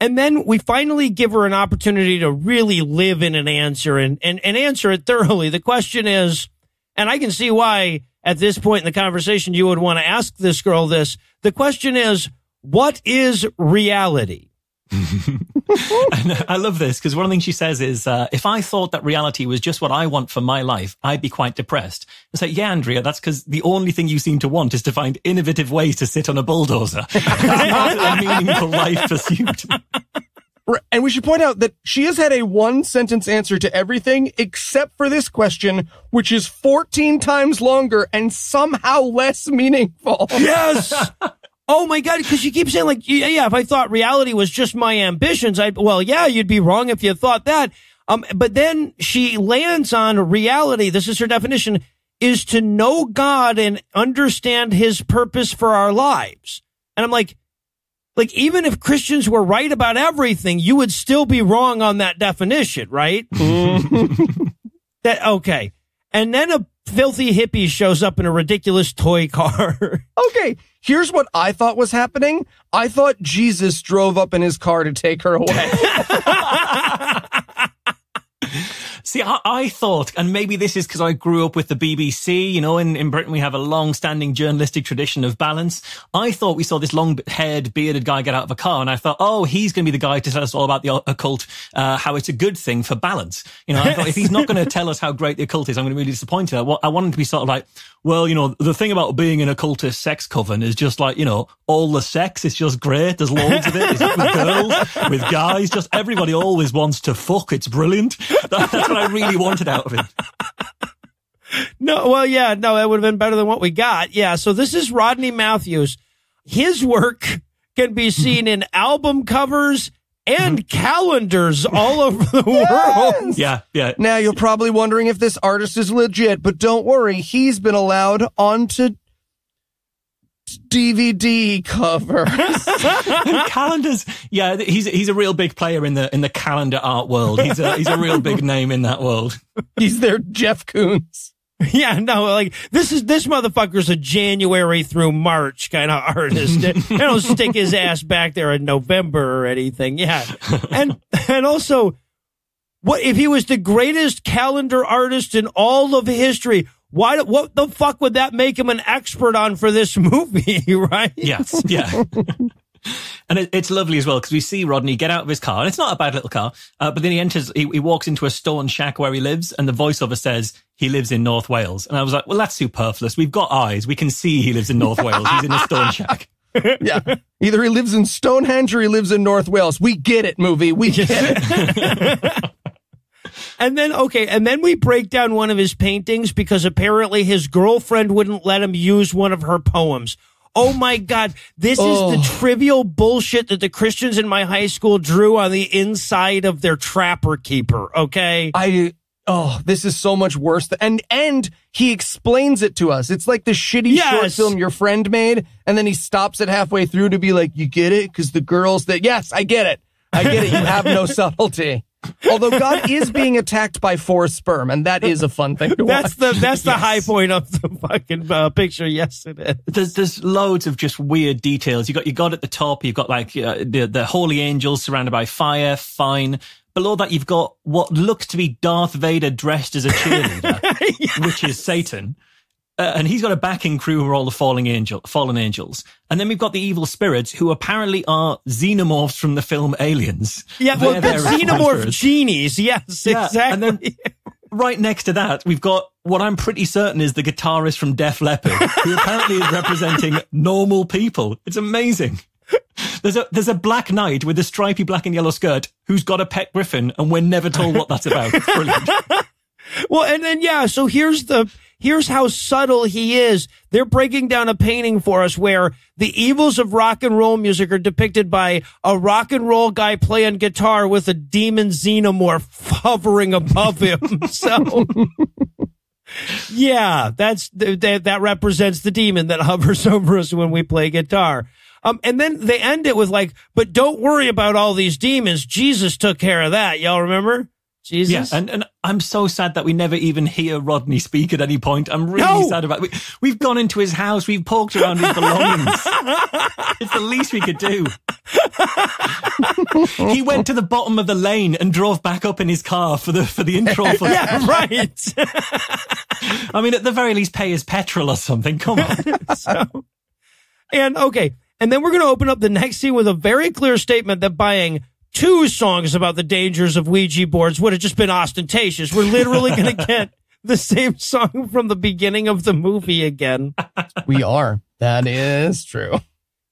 And then we finally give her an opportunity to really live in an answer and, and, and answer it thoroughly. The question is, and I can see why at this point in the conversation you would want to ask this girl this. The question is, what is reality? And I love this because one of the things she says is, uh, if I thought that reality was just what I want for my life, I'd be quite depressed. It's like, yeah, Andrea, that's because the only thing you seem to want is to find innovative ways to sit on a bulldozer. It's not a meaningful life pursuit. And we should point out that she has had a one sentence answer to everything except for this question, which is 14 times longer and somehow less meaningful. Yes. Oh my God. Cause you keep saying like, yeah, yeah, if I thought reality was just my ambitions, I, well, yeah, you'd be wrong if you thought that. Um, but then she lands on reality. This is her definition is to know God and understand his purpose for our lives. And I'm like, like, even if Christians were right about everything, you would still be wrong on that definition, right? that, okay. And then a filthy hippie shows up in a ridiculous toy car. Okay, here's what I thought was happening. I thought Jesus drove up in his car to take her away. See, I, I thought, and maybe this is because I grew up with the BBC, you know, in, in Britain we have a long standing journalistic tradition of balance. I thought we saw this long haired, bearded guy get out of a car and I thought, oh, he's going to be the guy to tell us all about the occult, uh, how it's a good thing for balance. You know, I thought if he's not going to tell us how great the occult is, I'm going to be really disappointed. I, I wanted to be sort of like, well, you know, the thing about being an occultist sex coven is just like, you know, all the sex is just great. There's loads of it. It's with girls, with guys, just everybody always wants to fuck. It's brilliant. That, that's what I really wanted out of it. No, well, yeah, no, that would have been better than what we got. Yeah, so this is Rodney Matthews. His work can be seen in album covers and mm-hmm. calendars all over the world. Yeah, yeah. now you're probably wondering if this artist is legit, but don't worry, he's been allowed onto DVD covers. calendars. Yeah, he's he's a real big player in the in the calendar art world. He's a he's a real big name in that world. he's their Jeff Koons. Yeah, no, like this is this motherfucker's a January through March kind of artist. They don't stick his ass back there in November or anything. Yeah, and and also, what if he was the greatest calendar artist in all of history? Why? What the fuck would that make him an expert on for this movie? Right? Yes, yeah. And it, it's lovely as well because we see Rodney get out of his car, and it's not a bad little car. Uh, but then he enters, he, he walks into a stone shack where he lives, and the voiceover says he lives in North Wales. And I was like, well, that's superfluous. We've got eyes; we can see he lives in North Wales. He's in a stone shack. Yeah. Either he lives in Stonehenge or he lives in North Wales. We get it, movie. We get it. And then, okay, and then we break down one of his paintings because apparently his girlfriend wouldn't let him use one of her poems. Oh my God. This Oh. is the oh. trivial bullshit that the Christians in my high school drew on the inside of their trapper keeper. Okay. I oh, this is so much worse. And and he explains it to us. It's like the shitty short film your friend made, and then he stops it halfway through to be like, "You get it?" Because the girls that yes, I get it. I get it. You have no subtlety. Although God is being attacked by four sperm, and that is a fun thing to That's watch. the that's the high point of the fucking uh, picture. Yes, it is. There's there's loads of just weird details. You got you got at the top. You've got like uh, the the holy angels surrounded by fire. Fine. Below that, you've got what looks to be Darth Vader dressed as a cheerleader, which is Satan. Uh, and he's got a backing crew who are all the falling angel, fallen angels. And then we've got the evil spirits who apparently are xenomorphs from the film Aliens. Yeah, well, They're xenomorph genies. Yes, Yeah, exactly. and then- Right next to that, we've got what I'm pretty certain is the guitarist from Def Leppard, who apparently is representing normal people. It's amazing. There's a there's a black knight with a stripy black and yellow skirt who's got a pet griffin, and we're never told what that's about. It's brilliant. Well, and then yeah, so here's the here's how subtle he is. They're breaking down a painting for us where the evils of rock and roll music are depicted by a rock and roll guy playing guitar with a demon xenomorph hovering above him. so yeah, that's that that represents the demon that hovers over us when we play guitar. Um, and then they end it with like, but don't worry about all these demons. Jesus took care of that. Y'all remember? Jesus. Yeah, and, and I'm so sad that we never even hear Rodney speak at any point. I'm really No. sad about it. We, we've gone into his house, we've poked around his belongings. it's the least we could do. he went to the bottom of the lane and drove back up in his car for the for the intro. For yeah, right. I mean, at the very least, pay his petrol or something. Come on. so, and okay, and then we're going to open up the next scene with a very clear statement that buying two songs about the dangers of Ouija boards would have just been ostentatious. We're literally going to get the same song from the beginning of the movie again. we are. That is true.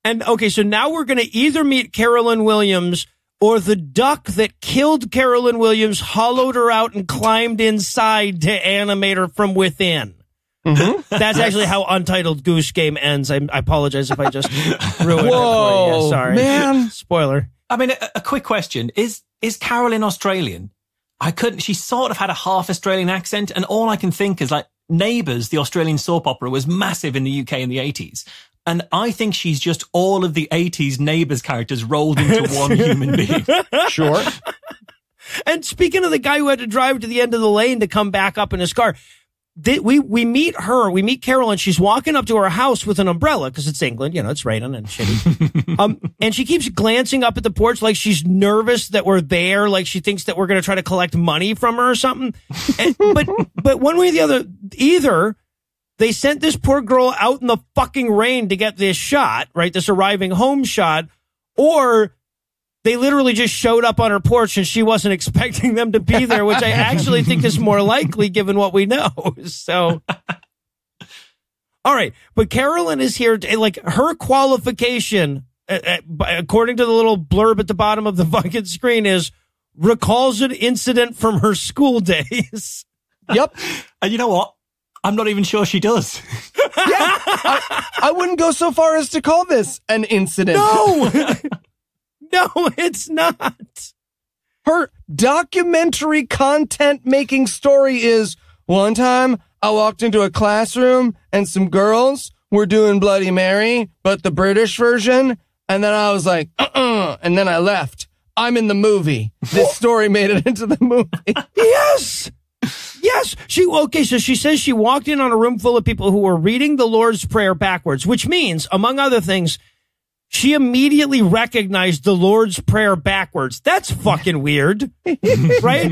And okay, so now we're going to either meet Carolyn Williams or the duck that killed Carolyn Williams, hollowed her out, and climbed inside to animate her from within. Mm-hmm. That's actually how Untitled Goose Game ends. I, I apologize if I just ruined it. Whoa, you. Sorry, man. Spoiler. I mean, a, a quick question: Is is Carolyn Australian? I couldn't. She sort of had a half Australian accent, and all I can think is like Neighbours, the Australian soap opera, was massive in the UK in the eighties. And I think she's just all of the 80s Neighbours characters rolled into one human being. Sure. And speaking of the guy who had to drive to the end of the lane to come back up in his car, th- we we meet her. We meet Carolyn. She's walking up to her house with an umbrella because it's England. You know, it's raining and shitty. um, and she keeps glancing up at the porch like she's nervous that we're there. Like she thinks that we're going to try to collect money from her or something. And, but but one way or the other, either they sent this poor girl out in the fucking rain to get this shot, right? This arriving home shot, or they literally just showed up on her porch and she wasn't expecting them to be there, which I actually think is more likely given what we know. So, all right. But Carolyn is here. To, like her qualification, uh, by- according to the little blurb at the bottom of the fucking screen is recalls an incident from her school days. Yep. And you know what? I'm not even sure she does. Yeah. I wouldn't go so far as to call this an incident. No, no, it's not. Her documentary content making story is one time I walked into a classroom and some girls were doing Bloody Mary, but the British version. And then I was like, uh uh And then I left. I'm in the movie. This story made it into the movie. Yes. Yes. She, okay. So she says she walked in on a room full of people who were reading the Lord's Prayer backwards, which means, among other things, she immediately recognized the Lord's Prayer backwards. That's fucking weird. right?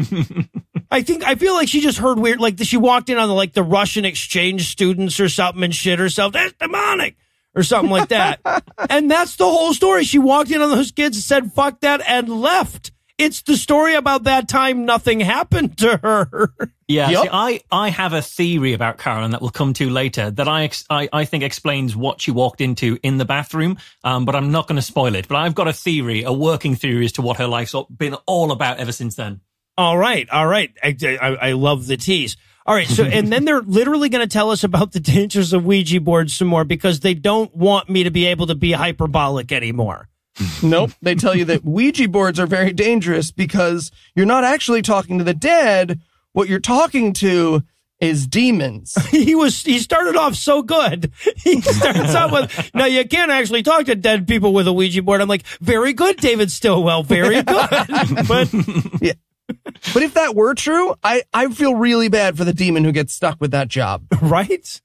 I think, I feel like she just heard weird, like she walked in on the, like the Russian exchange students or something and shit herself. That's demonic or something like that. and that's the whole story. She walked in on those kids, said fuck that and left. It's the story about that time nothing happened to her. Yeah, Yup. see, I, I have a theory about Carolyn that we'll come to later that I, ex- I, I think explains what she walked into in the bathroom, um, but I'm not going to spoil it. But I've got a theory, a working theory as to what her life's been all about ever since then. All right, all right. I, I, I love the tease. All right, so and then they're literally going to tell us about the dangers of Ouija boards some more because they don't want me to be able to be hyperbolic anymore. Nope. They tell you that Ouija boards are very dangerous because you're not actually talking to the dead. What you're talking to is demons. He was he started off so good. He starts out with no, you can't actually talk to dead people with a Ouija board. I'm like, very good, David Stillwell, very good. but But if that were true, I, I feel really bad for the demon who gets stuck with that job. right?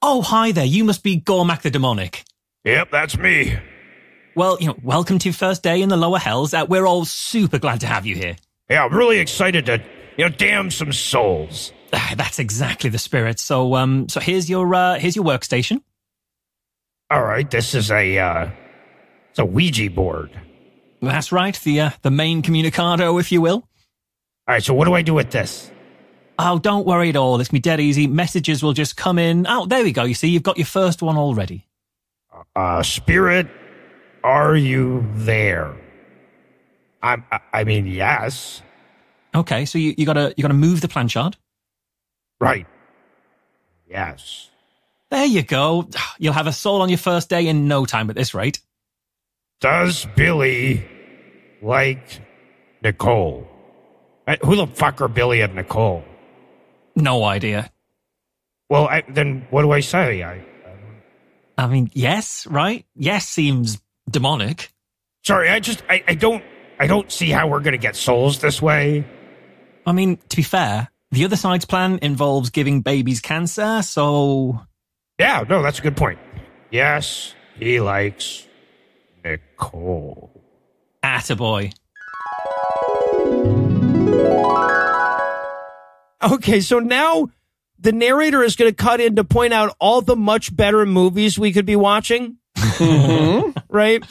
Oh, hi there. You must be Gormac the Demonic. Yep, that's me. Well, you know, welcome to your first day in the lower hells. Uh, we're all super glad to have you here. Yeah, I'm really excited to, you know, damn some souls. Ah, That's exactly the spirit. So, um, so here's your, uh, here's your workstation. All right, this is a, uh, it's a Ouija board. That's right. The, uh, the main communicado, if you will. All right, so what do I do with this? Oh, don't worry at all. It's me dead easy. Messages will just come in. Oh, there we go. You see, you've got your first one already. Uh, spirit, are you there? I- I mean, yes. Okay. So you, you gotta, you gotta move the planchette. Right. Yes. There you go. You'll have a soul on your first day in no time at this rate. Does Billy like Nicole? Uh, Who the fuck are Billy and Nicole? No idea. Well, I, then what do I say? I, I mean, yes, right? Yes seems demonic. sorry, I just, I, I don't, I don't see how we're gonna get souls this way. I mean, to be fair, the other side's plan involves giving babies cancer, so Yeah, no, that's a good point. Yes, he likes Nicole. attaboy. Okay, so now the narrator is going to cut in to point out all the much better movies we could be watching. Mm-hmm. Right?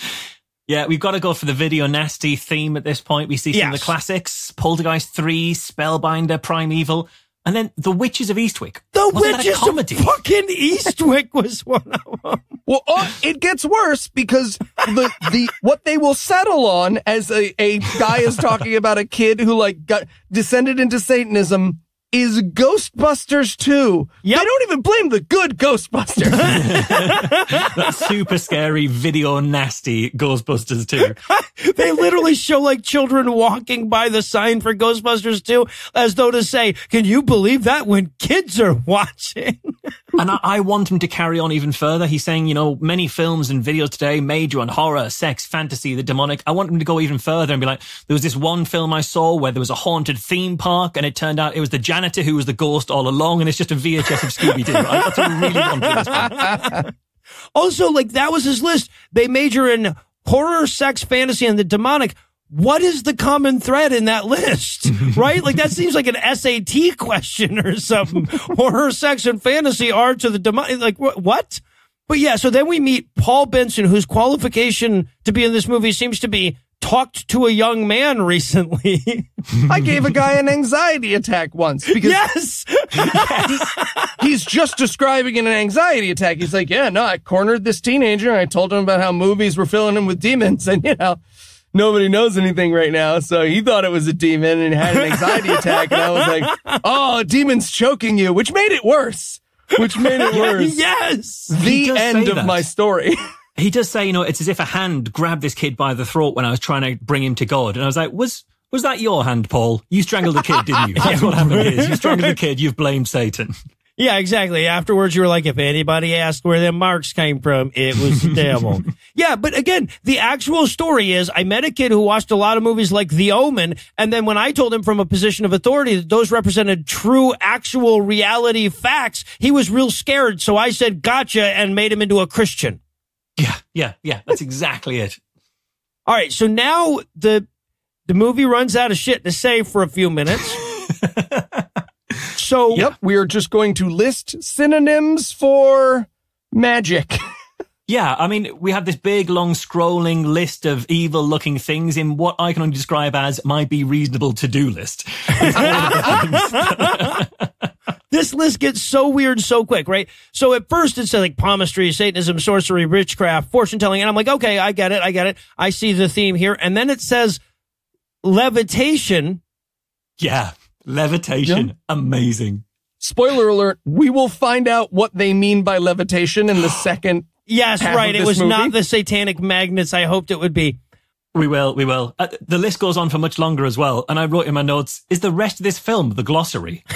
Yeah, we've got to go for the video nasty theme at this point. We see some of the classics, Poltergeist 3, Spellbinder, Primeval, and then The Witches of Eastwick. The Wasn't that a Witches comedy? of fucking Eastwick was one of them. Well, oh, it gets worse because the the what they will settle on as a, a guy is talking about a kid who like got descended into Satanism is Ghostbusters 2. Yep. They don't even blame the good Ghostbusters. that super scary video nasty Ghostbusters 2. They literally show like children walking by the sign for Ghostbusters 2 as though to say, can you believe that when kids are watching? and I, I want him to carry on even further. He's saying, you know, many films and videos today major on horror, sex, fantasy, the demonic. I want him to go even further and be like, there was this one film I saw where there was a haunted theme park and it turned out it was the janitor who was the ghost all along and it's just a VHS of Scooby-Doo. What we really want point. Also, like that was his list. They major in horror, sex, fantasy, and the demonic. What is the common thread in that list? right? Like that seems like an SAT question or something. or her sex, and fantasy are to the demonic. Like what? What? But yeah, so then we meet Paul Benson, whose qualification to be in this movie seems to be talked to a young man recently. I gave a guy an anxiety attack once because yes. he's just describing an anxiety attack. He's like, yeah, no, I cornered this teenager and I told him about how movies were filling him with demons and, you know, nobody knows anything right now. So he thought it was a demon and had an anxiety attack. And I was like, oh, a demon's choking you, which made it worse, which made it worse. yes. The end of that. my story. He does say, you know, it's as if a hand grabbed this kid by the throat when I was trying to bring him to God. And I was like, was, was that your hand, Paul? You strangled the kid, didn't you? That's what happened is you strangled the kid, you've blamed Satan. Yeah, exactly. Afterwards, you were like, if anybody asked where the marks came from, it was the devil. Yeah, but again, the actual story is I met a kid who watched a lot of movies like The Omen. And then when I told him from a position of authority that those represented true, actual reality facts, he was real scared. So I said, gotcha, and made him into a Christian. Yeah, yeah, yeah. That's exactly it. All right. So now the, the movie runs out of shit to say for a few minutes. so Yep. We are just going to list synonyms for magic. Yeah, I mean, we have this big, long, scrolling list of evil looking things in what I can only describe as my be reasonable to do list. It's all of the things. this list gets so weird so quick, right? So at first it's like palmistry, Satanism, sorcery, witchcraft, fortune telling, and I'm like, okay, I get it, I get it. I see the theme here. And then it says levitation. Yeah. Levitation. Amazing. Spoiler alert, we will find out what they mean by levitation in the second. Yes, Half right. of It was movie? not the satanic magnets I hoped it would be. We will, we will. Uh, the list goes on for much longer as well. And I wrote in my notes, is the rest of this film the glossary?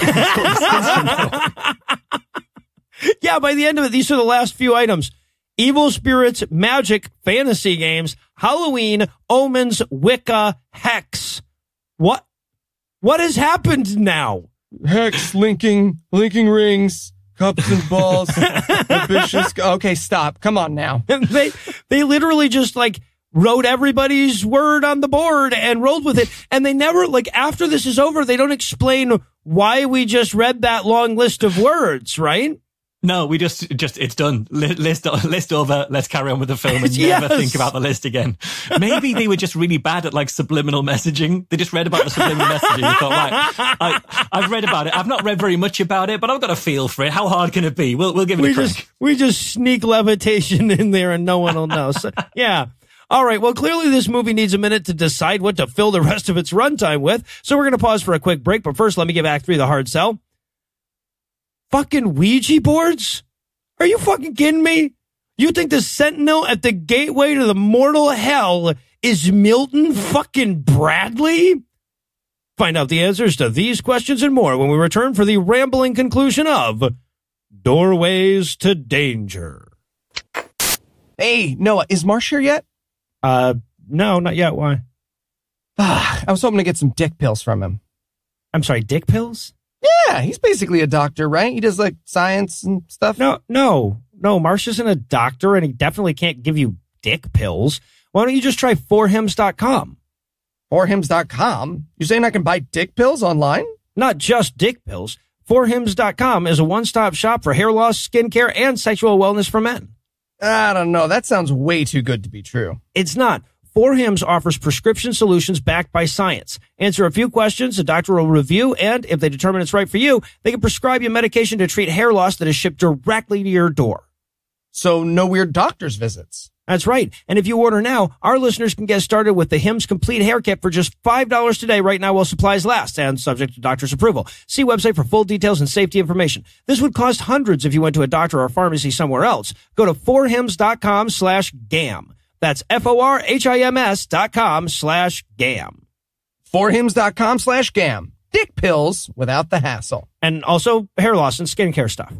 Yeah, by the end of it, these are the last few items. Evil spirits, magic, fantasy games, Halloween, omens, Wicca, hex. What? What has happened now? Hex, linking, linking rings, cups and balls, ambitious. Okay, stop. Come on now. they they literally just like wrote everybody's word on the board and rolled with it. And they never like after this is over, they don't explain why we just read that long list of words, right? No, we just, just, it's done. Li- List, list over. Let's carry on with the film and Yes. never think about the list again. Maybe they were just really bad at like subliminal messaging. They just read about the subliminal messaging and thought, right, I, I've read about it. I've not read very much about it, but I've got a feel for it. How hard can it be? We'll, we'll give it we a crack. just we just sneak levitation in there and no one will know. So, yeah. All right. Well, clearly this movie needs a minute to decide what to fill the rest of its runtime with. So we're going to pause for a quick break. But first, let me give Act Three the hard sell. Fucking Ouija boards? Are you fucking kidding me? You think the sentinel at the gateway to the mortal hell is Milton fucking Bradley? Find out the answers to these questions and more when we return for the rambling conclusion of Doorways to Danger. Hey, Noah, is Marsh here yet? Uh, no, not yet. Why? Ah, I was hoping to get some dick pills from him. I'm sorry, dick pills? Yeah, he's basically a doctor, right? He does like science and stuff. No, no, no. Marsh isn't a doctor and he definitely can't give you dick pills. Why don't you just try forhims.com? Forhims.com. You saying I can buy dick pills online? Not just dick pills. Forhims.com is a one-stop shop for hair loss, skincare, and sexual wellness for men. I don't know. That sounds way too good to be true. It's not. For Hims offers prescription solutions backed by science. Answer a few questions, a doctor will review, and if they determine it's right for you, they can prescribe you medication to treat hair loss that is shipped directly to your door. So no weird doctor's visits. That's right. And if you order now, our listeners can get started with the Hims Complete Hair Kit for just $5 today right now while supplies last and subject to doctor's approval. See website for full details and safety information. This would cost hundreds if you went to a doctor or pharmacy somewhere else. Go to forhims.com slash GAM. That's F-O-R-H-I-M-S dot com slash GAM. Forhims dot com slash gam. Dick pills without the hassle. And also hair loss and skincare stuff.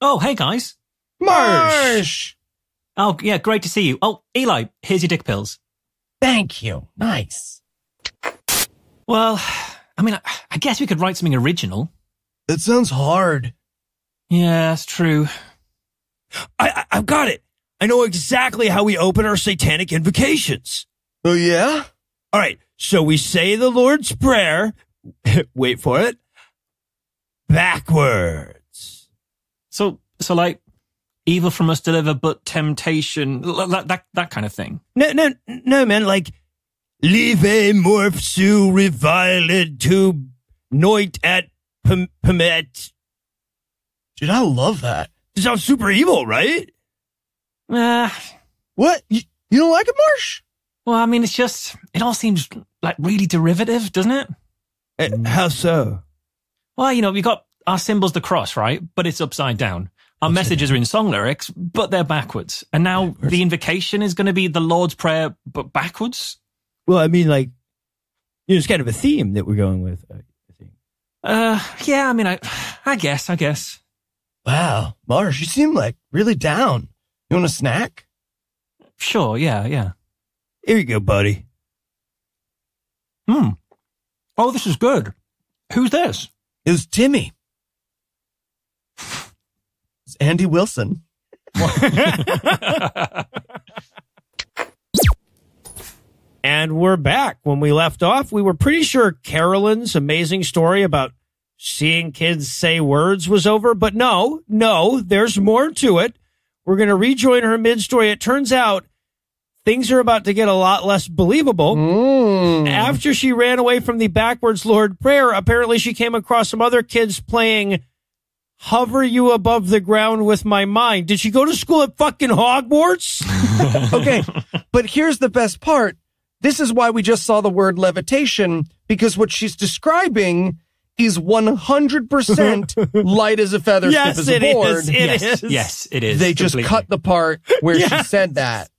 Oh, hey guys. Marsh! Oh, yeah, great to see you. Oh, Eli, here's your dick pills. Thank you. Nice. Well, I mean, I, I guess we could write something original. It sounds hard. Yeah, that's true. I, I, I've got it. I know exactly how we open our satanic invocations. Oh, yeah? All right. So we say the Lord's Prayer. Wait for it. Backwards. So, so like, evil from us deliver, but temptation, l- l- that, that kind of thing. No, no, no, man. Like, leave a morph su reviled to noit at pem- permit. Dude, I love that. Sounds super evil, right? Uh, What? You, you don't like it, Marsh? well, I mean, it's just, it all seems like really derivative, doesn't it? Uh, how so? Well, you know, we got our symbol's the cross, right? But it's upside down. Our messages are in song lyrics, but they're backwards. And now the invocation is going to be the Lord's Prayer, but backwards. Well, I mean, like, you know, it's kind of a theme that we're going with. I think. Uh, yeah, I mean, I, I guess, I guess. Wow. Marsh, you seem like really down. You want a snack? Sure, yeah, yeah. Here you go, buddy. Hmm. Oh, this is good. Who's this? It was Timmy. It's Andy Wilson. And we're back. When we left off, we were pretty sure Carolyn's amazing story about seeing kids say words was over, but no, no, there's more to it. We're going to rejoin her mid story. It turns out things are about to get a lot less believable. Mm. After she ran away from the backwards Lord prayer, apparently she came across some other kids playing Hover You Above the Ground with My Mind. Did she go to school at fucking Hogwarts? okay, but here's the best part. This is why we just saw the word levitation because what she's describing is 100% light as a feather, yes, stiff as a board. is. It yes, is. yes, it is. They just completely. cut the part where she said that.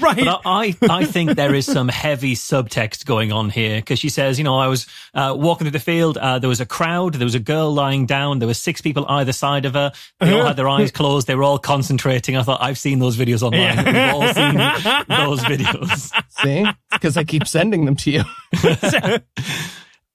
Right. But I, I I think there is some heavy subtext going on here because she says, you know, I was uh, walking through the field. Uh, there was a crowd. There was a girl lying down. There were six people either side of her. They all had their eyes closed. They were all concentrating. I thought, I've seen those videos online. We've all seen those videos. See? Because I keep sending them to you.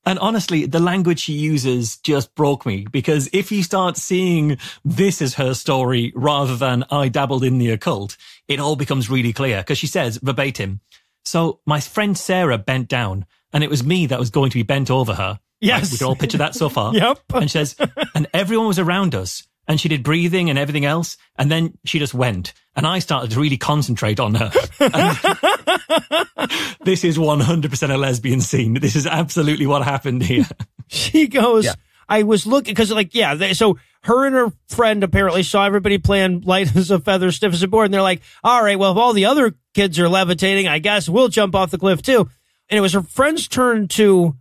And honestly, the language she uses just broke me because if you start seeing this as her story rather than I dabbled in the occult, it all becomes really clear because she says verbatim, so my friend Sarah bent down and it was me that was going to be bent over her. Yes. Right? We can all picture that so far. Yep. And she says, and everyone was around us and she did breathing and everything else. And then she just went and I started to really concentrate on her. This is 100% a lesbian scene. This is absolutely what happened here. she goes, Yeah. I was looking because like, yeah, they, so her and her friend apparently saw everybody playing light as a feather, stiff as a board. And they're like, all right, well, if all the other kids are levitating, I guess we'll jump off the cliff too. And it was her friend's turn to,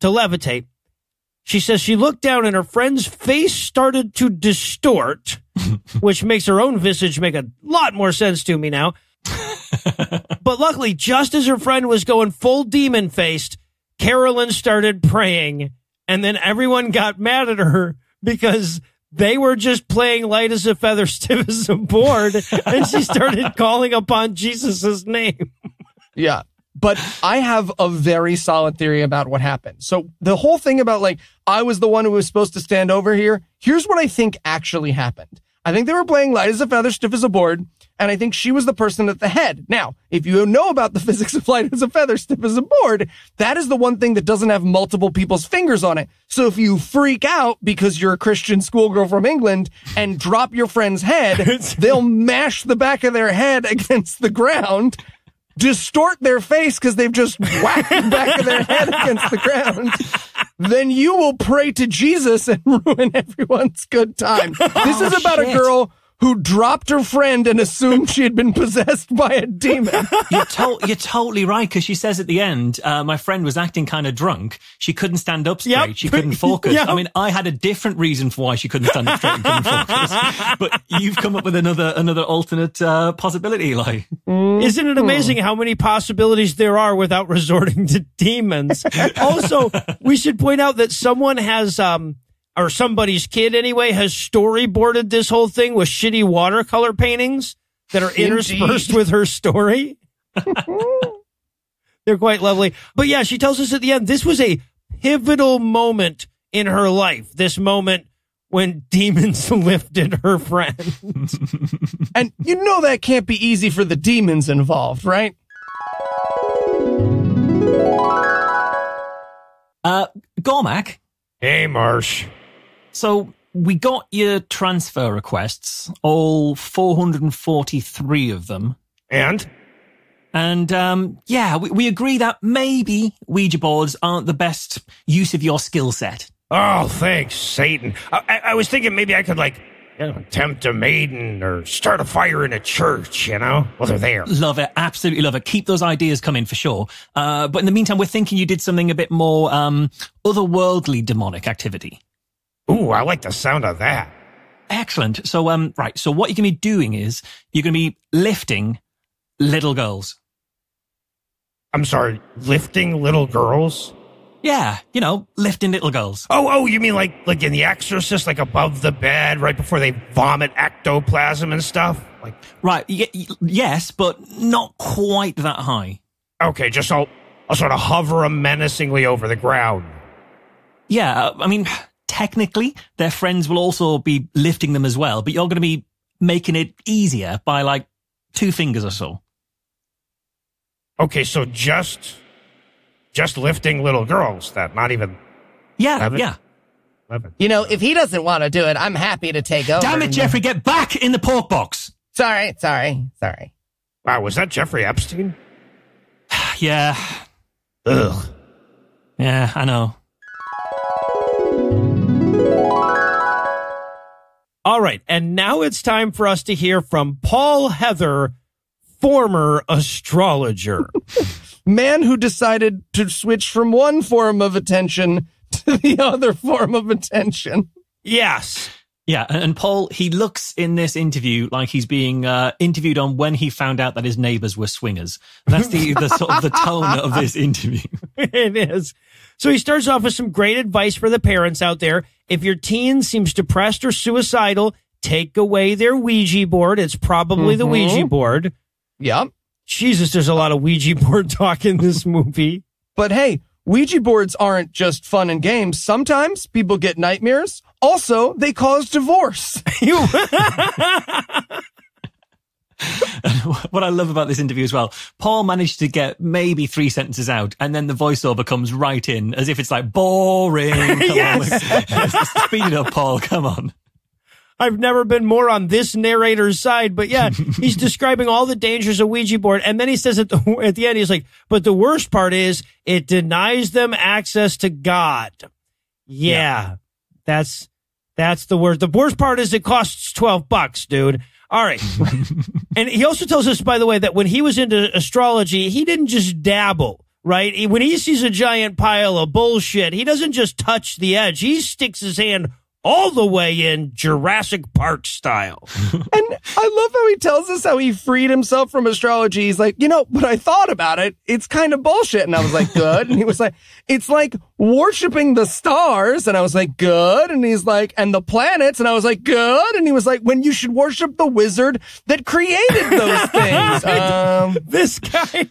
to levitate. She says she looked down and her friend's face started to distort, which makes her own visage make a lot more sense to me now. but luckily, just as her friend was going full demon faced, Carolyn started praying, and then everyone got mad at her because they were just playing light as a feather, stiff as a board, and she started calling upon Jesus' name. Yeah. But I have a very solid theory about what happened. So the whole thing about like, I was the one who was supposed to stand over here. Here's what I think actually happened. I think they were playing light as a feather, stiff as a board. And I think she was the person at the head. Now, if you know about the physics of light as a feather, stiff as a board, that is the one thing that doesn't have multiple people's fingers on it. So if you freak out because you're a Christian schoolgirl from England and drop your friend's head, they'll mash the back of their head against the ground distort their face because they've just whacked the back of their head against the ground, then you will pray to Jesus and ruin everyone's good time. This is oh, about a girl who dropped her friend and assumed she had been possessed by a demon. You're, to- you're totally right because she says at the end, uh, my friend was acting kind of drunk. She couldn't stand up straight. Yep. She couldn't focus. Yep. I mean, I had a different reason for why she couldn't stand up straight and couldn't focus. But you've come up with another another alternate uh, possibility, Eli. Isn't it amazing how many possibilities there are without resorting to demons? also, we should point out that someone has, um, or somebody's kid anyway, has storyboarded this whole thing with shitty watercolor paintings that are interspersed with her story. They're quite lovely. But yeah, she tells us at the end, this was a pivotal moment in her life. This moment when demons lifted her friend. and you know that can't be easy for the demons involved, right? Uh, Gormac, Hey, Marsh. So we got your transfer requests, all 443 of them. And? And um, yeah, we, we agree that maybe Ouija boards aren't the best use of your skill set. Oh, thanks, Satan. I, I, I was thinking maybe I could, like, you know, tempt a maiden or start a fire in a church, you know? Well, they're there. Love it. Absolutely love it. Keep those ideas coming for sure. Uh, but in the meantime, we're thinking you did something a bit more um, otherworldly demonic activity. Ooh, I like the sound of that. Excellent. So, um, right. So what you're going to be doing is you're going to be lifting little girls. I'm sorry, lifting little girls? Yeah, you know, lifting little girls. Oh, oh, you mean like like in The Exorcist, like above the bed, right before they vomit ectoplasm and stuff? Like, Right. Y- yes, but not quite that high. okay, just I'll I'll sort of hover them menacingly over the ground. Yeah. I mean, technically, their friends will also be lifting them as well, but you're going to be making it easier by like two fingers or so. Okay, so just just lifting little girls, that not even Yeah. Have it? Yeah. eleven. You know, if he doesn't want to do it, I'm happy to take over. Damn it, Jeffrey, get back in the pork box. Sorry, sorry, sorry. Wow, was that Jeffrey Epstein? Yeah, Ugh. yeah, I know. All right. And now it's time for us to hear from Paul Heather, former astrologer. Man who decided to switch from one form of attention to the other form of attention. yes. Yeah, and, and Paul, he looks in this interview like he's being uh, interviewed on when he found out that his neighbors were swingers. That's the, the sort of the tone of this interview. it is. So he starts off with some great advice for the parents out there. If your teen seems depressed or suicidal, take away their Ouija board. It's probably the mm-hmm. Ouija board. Yep. Jesus, there's a lot of Ouija board talk in this movie. But hey, Ouija boards aren't just fun and games. Sometimes people get nightmares. Also, they cause divorce. what I love about this interview as well, Paul managed to get maybe three sentences out, and then the voiceover comes right in as if it's like boring. Come Yes. on, speed it up, Paul. Come on. I've never been more on this narrator's side, but yeah, he's describing all the dangers of Ouija board. And then he says at the, at the end, he's like, but the worst part is it denies them access to God. Yeah, that's, that's the worst. The worst part is it costs 12 bucks, dude. All right. and he also tells us, by the way, that when he was into astrology, he didn't just dabble. Right? When he sees a giant pile of bullshit, he doesn't just touch the edge. He sticks his hand all the way in Jurassic Park style. And I love how he tells us how he freed himself from astrology. He's like, you know, but I thought about it. It's kind of bullshit. And I was like, good. And he was like, it's like worshiping the stars. And I was like, good. And he's like, and the planets. And I was like, good. And he was like, when you should worship the wizard that created those things. Um, this guy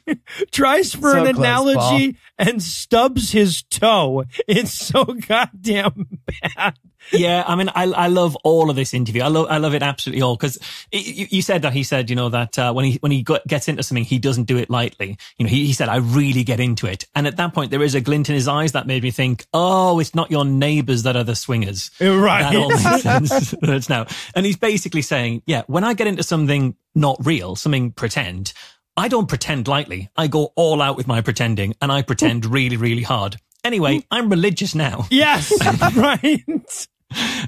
tries for So an analogy and stubs his toe. It's so goddamn bad. Yeah, I mean, I I love all of this interview. I love I love it absolutely all because you, you said that he said you know that uh, when he when he got, gets into something he doesn't do it lightly. You know, he, he said I really get into it, and at that point there is a glint in his eyes that made me think, oh, it's not your neighbors that are the swingers, Right. That all makes sense now, and he's basically saying, yeah, when I get into something not real, something pretend. I don't pretend lightly. I go all out with my pretending and I pretend really, really hard. Anyway, I'm religious now. Yes, right.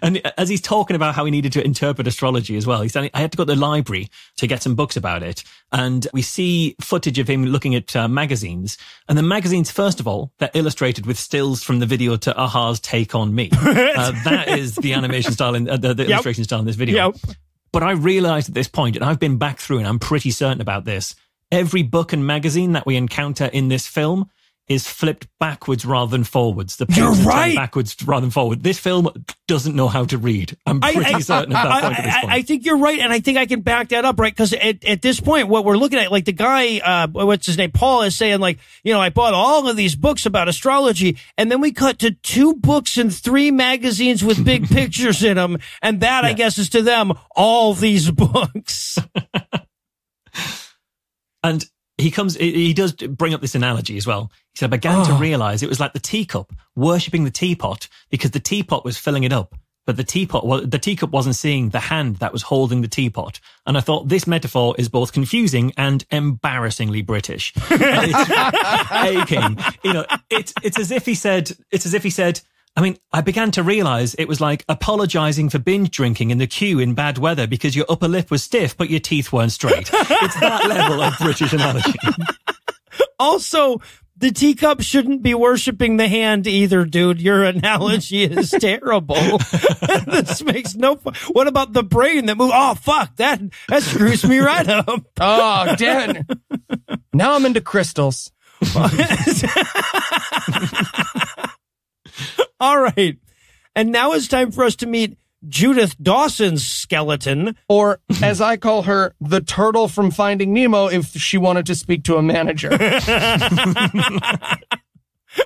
And as he's talking about how he needed to interpret astrology as well, he said, I had to go to the library to get some books about it. And we see footage of him looking at uh, magazines. And the magazines, first of all, they're illustrated with stills from the video to Aha's Take on Me. uh, that is the animation style, in, uh, the, the illustration style in this video. Yep. But I realized at this point, and I've been back through and I'm pretty certain about this, every book and magazine that we encounter in this film is flipped backwards rather than forwards. The You're pages are turned right. backwards rather than forward. This film doesn't know how to read. I'm pretty certain at that I- point at this I- point. I think you're right, and I think I can back that up, right? Because at, at this point, what we're looking at, like the guy, uh, what's his name, Paul, is saying, like, you know, I bought all of these books about astrology, and then we cut to two books and three magazines with big pictures in them, and that, I guess, is to them all these books. And he comes, he does bring up this analogy as well. He said, I began to oh. realize it was like the teacup worshipping the teapot because the teapot was filling it up. But the teapot, well, the teacup wasn't seeing the hand that was holding the teapot. And I thought this metaphor is both confusing and embarrassingly British. And it's aching. You know, it's, it's as if he said, it's as if he said, I mean, I began to realize it was like apologizing for binge drinking in the queue in bad weather because your upper lip was stiff, but your teeth weren't straight. It's that level of British analogy. also, the teacup shouldn't be worshiping the hand either, dude. Your analogy is terrible. this makes no. fu- What about the brain that moves? Oh fuck, that that screws me right up. oh, damn. Now I'm into crystals. All right, and now it's time for us to meet Judith Dawson's skeleton. Or, as I call her, the turtle from Finding Nemo if she wanted to speak to a manager.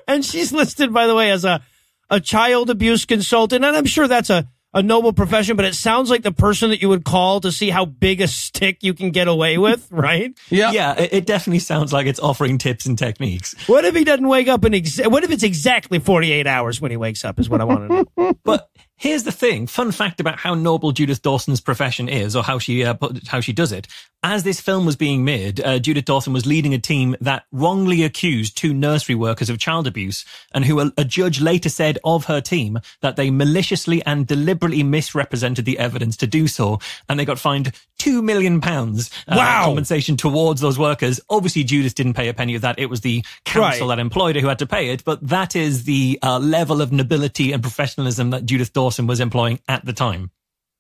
and she's listed, by the way, as a a child abuse consultant, and I'm sure that's a a noble profession, but it sounds like the person that you would call to see how big a stick you can get away with, right? Yeah. Yeah, it, it definitely sounds like it's offering tips and techniques. What if he doesn't wake up in ex- what if it's exactly 48 hours when he wakes up is what I want to know. But here's the thing: fun fact about how noble Judith Dawson's profession is, or how she uh, put- how she does it. as this film was being made, uh, Judith Dawson was leading a team that wrongly accused two nursery workers of child abuse and who a, a judge later said of her team that they maliciously and deliberately misrepresented the evidence to do so. And they got fined two million pounds uh, Wow. compensation towards those workers. Obviously, Judith didn't pay a penny of that. It was the council Right. that employed her who had to pay it. But that is the uh, level of nobility and professionalism that Judith Dawson was employing at the time.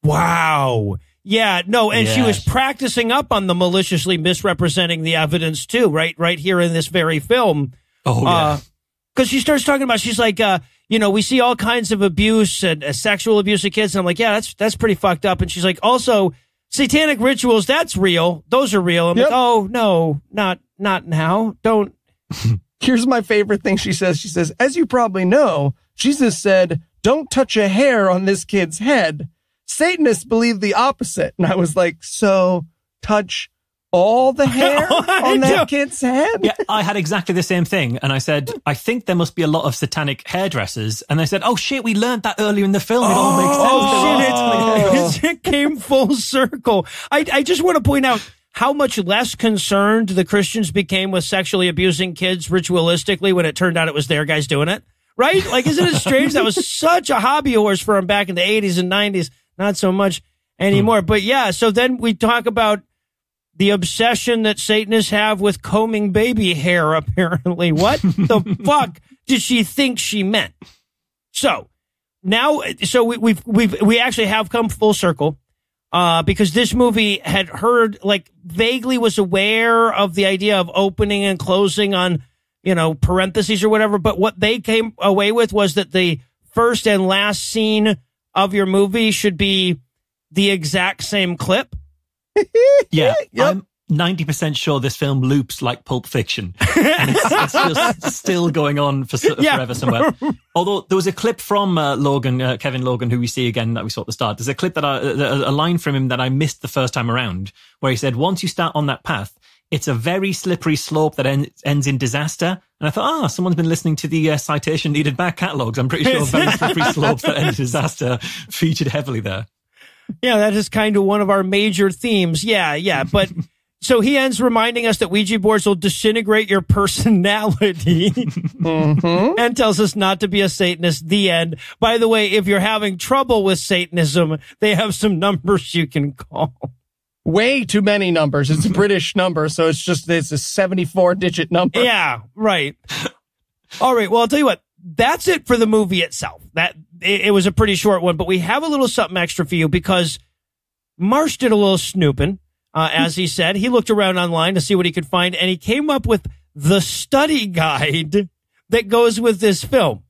Wow. Yeah, no, and she was practicing up on the maliciously misrepresenting the evidence too, right? Right here in this very film. Oh, yeah. because she starts talking about she's like uh you know we see all kinds of abuse and uh, sexual abuse of kids and i'm like yeah that's that's pretty fucked up and she's like also satanic rituals that's real those are real i'm Yep. like oh no not not now don't Here's my favorite thing she says. She says, as you probably know, Jesus said, don't touch a hair on this kid's head. Satanists believe the opposite. And I was like, so touch all the hair I on know. that kid's head? Yeah, I had exactly the same thing. And I said, I think there must be a lot of satanic hairdressers. And they said, oh shit, we learned that earlier in the film. It all makes sense. oh shit it's, it came full circle i i just want to point out how much less concerned the christians became with sexually abusing kids ritualistically when it turned out it was their guys doing it right like isn't it strange that was such a hobby horse for them back in the 80s and 90s not so much anymore hmm. but yeah so then we talk about the obsession that Satanists have with combing baby hair, apparently. What the fuck did she think she meant? So now, so we, we've, we've, we actually have come full circle, uh, because this movie had heard, like, vaguely was aware of the idea of opening and closing on, you know, parentheses or whatever. But what they came away with was that the first and last scene of your movie should be the exact same clip. Yeah, Yep. I'm 90% sure this film loops like Pulp Fiction. And it's, it's just still going on for Yeah. forever somewhere. Although there was a clip from uh, Logan, uh, Kevin Logan, who we see again that we saw at the start. There's a clip that I, a, a line from him that I missed the first time around where he said, once you start on that path, it's a very slippery slope that en- ends in disaster. And I thought, ah, someone's been listening to the uh, citation needed back catalogs. I'm pretty sure very slippery slopes that end in disaster featured heavily there. Yeah, that is kind of one of our major themes. Yeah, yeah. But so he ends reminding us that Ouija boards will disintegrate your personality mm-hmm. and tells us not to be a Satanist. The end. By the way, if you're having trouble with Satanism, they have some numbers you can call. Way too many numbers. It's a British number, so it's just it's a 74 digit number. Yeah, right. All right. Well, I'll tell you what. That's it for the movie itself. That it, it was a pretty short one, but we have a little something extra for you because Marsh did a little snooping. Uh, as he said, he looked around online to see what he could find, and he came up with the study guide that goes with this film.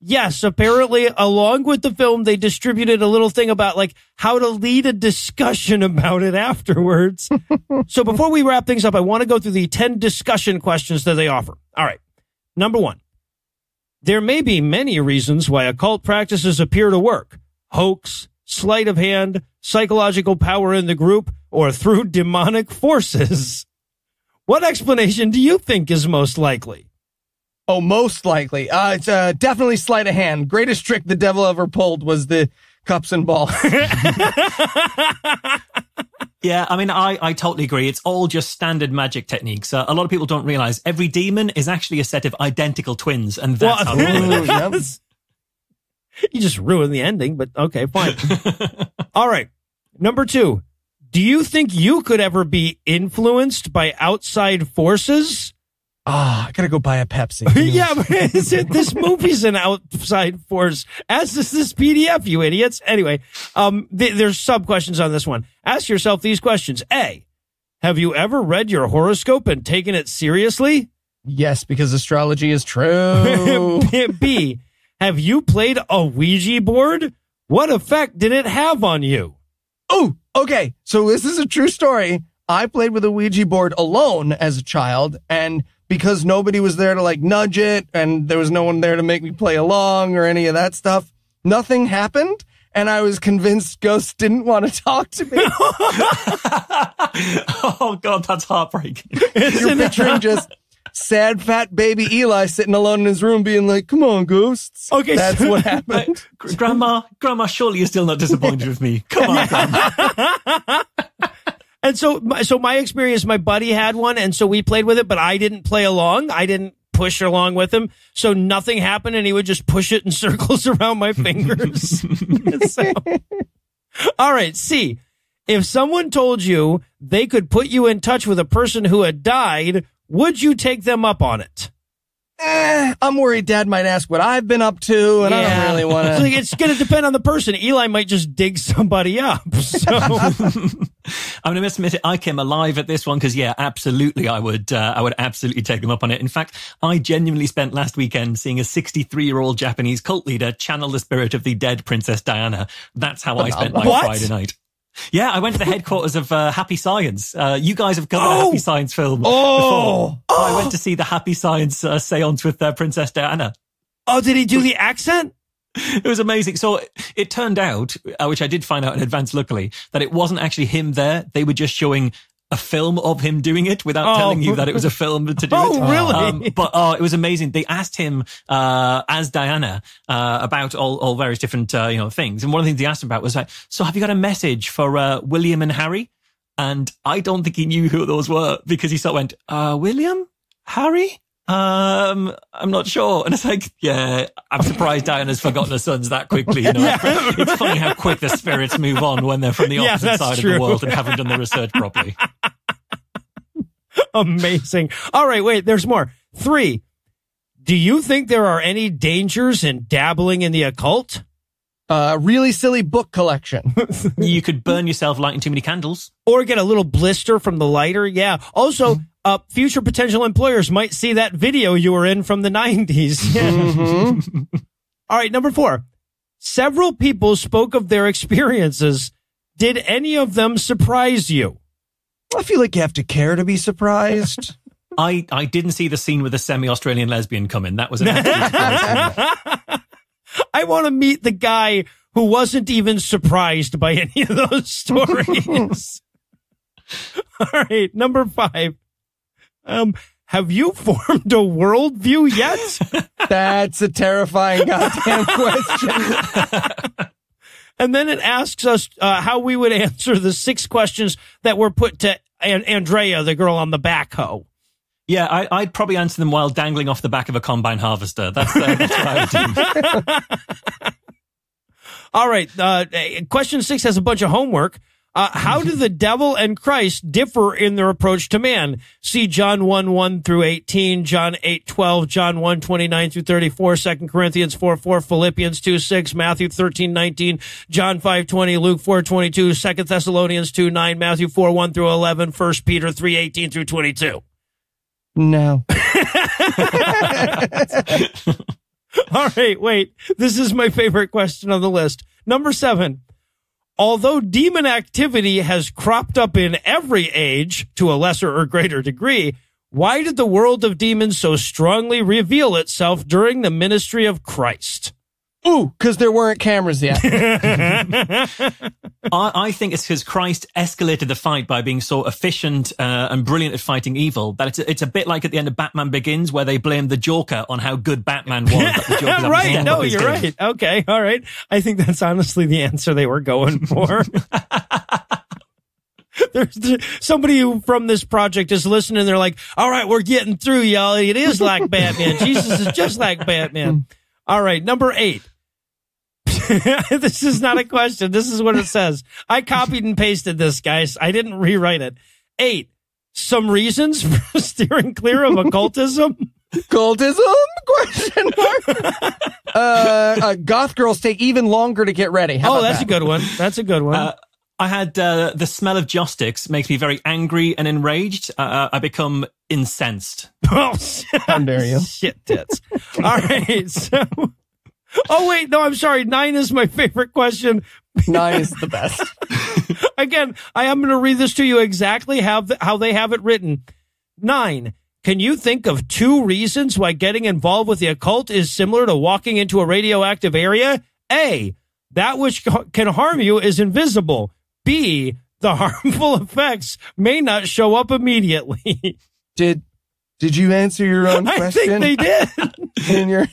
Yes, apparently, along with the film, they distributed a little thing about like how to lead a discussion about it afterwards. so before we wrap things up, I want to go through the 10 discussion questions that they offer. All right. Number one. There may be many reasons why occult practices appear to work. Hoax, sleight of hand, psychological power in the group, or through demonic forces. What explanation do you think is most likely? Oh, most likely. Uh, it's uh, definitely sleight of hand. Greatest trick the devil ever pulled was the cups and balls. Yeah, I mean, I, I totally agree. It's all just standard magic techniques. Uh, a lot of people don't realize every demon is actually a set of identical twins, and that's Well, how they it. Ooh, yep. You just ruined the ending, but okay, fine. All right. Number two. Do you think you could ever be influenced by outside forces? Ah, I gotta go buy a Pepsi. yeah, but is it, this movie's an outside force, as is this PDF, you idiots. Anyway, um, th- there's sub questions on this one. Ask yourself these questions. A, have you ever read your horoscope and taken it seriously? yes, because astrology is true. B, have you played a Ouija board? What effect did it have on you? oh, okay. So this is a true story. I played with a Ouija board alone as a child, and because nobody was there to like nudge it, and there was no one there to make me play along or any of that stuff, nothing happened. And I was convinced ghosts didn't want to talk to me. oh god, that's heartbreaking. You're picturing just sad fat baby Eli sitting alone in his room being like, come on, ghosts. Okay, That's so- what happened. Gr- Grandma, Grandma, surely you're still not disappointed with me. Come on, Grandma. And so, so my experience, my buddy had one, and so we played with it, but I didn't play along. I didn't push along with him, so nothing happened, and he would just push it in circles around my fingers. So- all right, C. If someone told you they could put you in touch with a person who had died, would you take them up on it? Eh, I'm worried Dad might ask what I've been up to, and I don't really want So to. it's going to depend on the person. Eli might just dig somebody up. So. I'm going to admit it. I came alive at this one because, yeah, absolutely, I would. Uh, I would absolutely take them up on it. In fact, I genuinely spent last weekend seeing a 63 year old Japanese cult leader channel the spirit of the dead Princess Diana. That's how I spent my What? Friday night. Yeah, I went to the headquarters of uh, Happy Science. Uh, you guys have covered a Oh! Happy Science film. Oh! before. I went to see the Happy Science uh, seance with uh, Princess Diana. oh, did he do the accent? It was amazing. So it turned out, uh, which I did find out in advance, luckily, that it wasn't actually him there. They were just showing a film of him doing it without Oh. telling you that it was a film to do Oh, it. really? Um, but oh, it was amazing. They asked him uh, as Diana uh, about all, all various different uh, you know things, and one of the things they asked him about was like, "So have you got a message for uh, William and Harry?" And I don't think he knew who those were because he sort of went, uh, "William, Harry." Um, I'm not sure. And it's like, yeah, I'm surprised Diana's forgotten her sons that quickly. You know, it's funny how quick the spirits move on when they're from the opposite that's side of the world and haven't done the research properly. Amazing. All right, wait, there's more. Three. Do you think there are any dangers in dabbling in the occult? Uh, really silly book collection. You could burn yourself lighting too many candles. Or get a little blister from the lighter? Yeah. Also, uh, future potential employers might see that video you were in from the 90s. Yeah. All right, number four. Several people spoke of their experiences. Did any of them surprise you? I feel like you have to care to be surprised. I, I didn't see the scene with the semi-Australian lesbian come in. That was an absolute surprise to me. I want to meet the guy who wasn't even surprised by any of those stories. All right, number five. Um, have you formed a worldview yet? That's a terrifying goddamn question. and then it asks us uh, how we would answer the six questions that were put to An- Andrea, the girl on the backhoe. Yeah, I, I'd probably answer them while dangling off the back of a combine harvester. That's, uh, that's what I would do. All right. Uh, eh, question six has a bunch of homework. Uh, how do the devil and Christ differ in their approach to man? See John 1, 1 through 18, John 8, 12, John 1, 29 through 34, 2 Corinthians 4, 4, Philippians 2, 6, Matthew 13, 19, John 5, 20, Luke 4, 22, 2 Thessalonians 2, 9, Matthew 4, 1 through 11, 1 Peter 3, 18 through 22. No. All right, wait. This is my favorite question on the list. Number seven. Although demon activity has cropped up in every age to a lesser or greater degree, why did the world of demons so strongly reveal itself during the ministry of Christ? Ooh, because there weren't cameras yet. I, I think it's because Christ escalated the fight by being so efficient uh, and brilliant at fighting evil that it's a, it's a bit like at the end of Batman Begins where they blame the Joker on how good Batman was. That the Joker's having to right. No, you're game. right. Okay. All right. I think that's honestly the answer they were going for. There's th- somebody who from this project is listening. They're like, all right, we're getting through, y'all. It is like Batman. Jesus is just like Batman. All right. Number eight. this is not a question. This is what it says. I copied and pasted this, guys. I didn't rewrite it. Eight. Some reasons for steering clear of occultism. Cultism? Question mark. uh, uh, goth girls take even longer to get ready. How Oh, that's that? a good one. That's a good one. Uh, I had uh, the smell of joss sticks makes me very angry and enraged. Uh, I become incensed. Oh, How dare you? Shit tits. All right. So, oh wait, no, I'm sorry. Nine is my favorite question. Nine is the best. Again, I am going to read this to you exactly how th- how they have it written. Nine. Can you think of two reasons why getting involved with the occult is similar to walking into a radioactive area? A. That which can harm you is invisible. B. The harmful effects may not show up immediately. Did did you answer your own I question? think they did. in your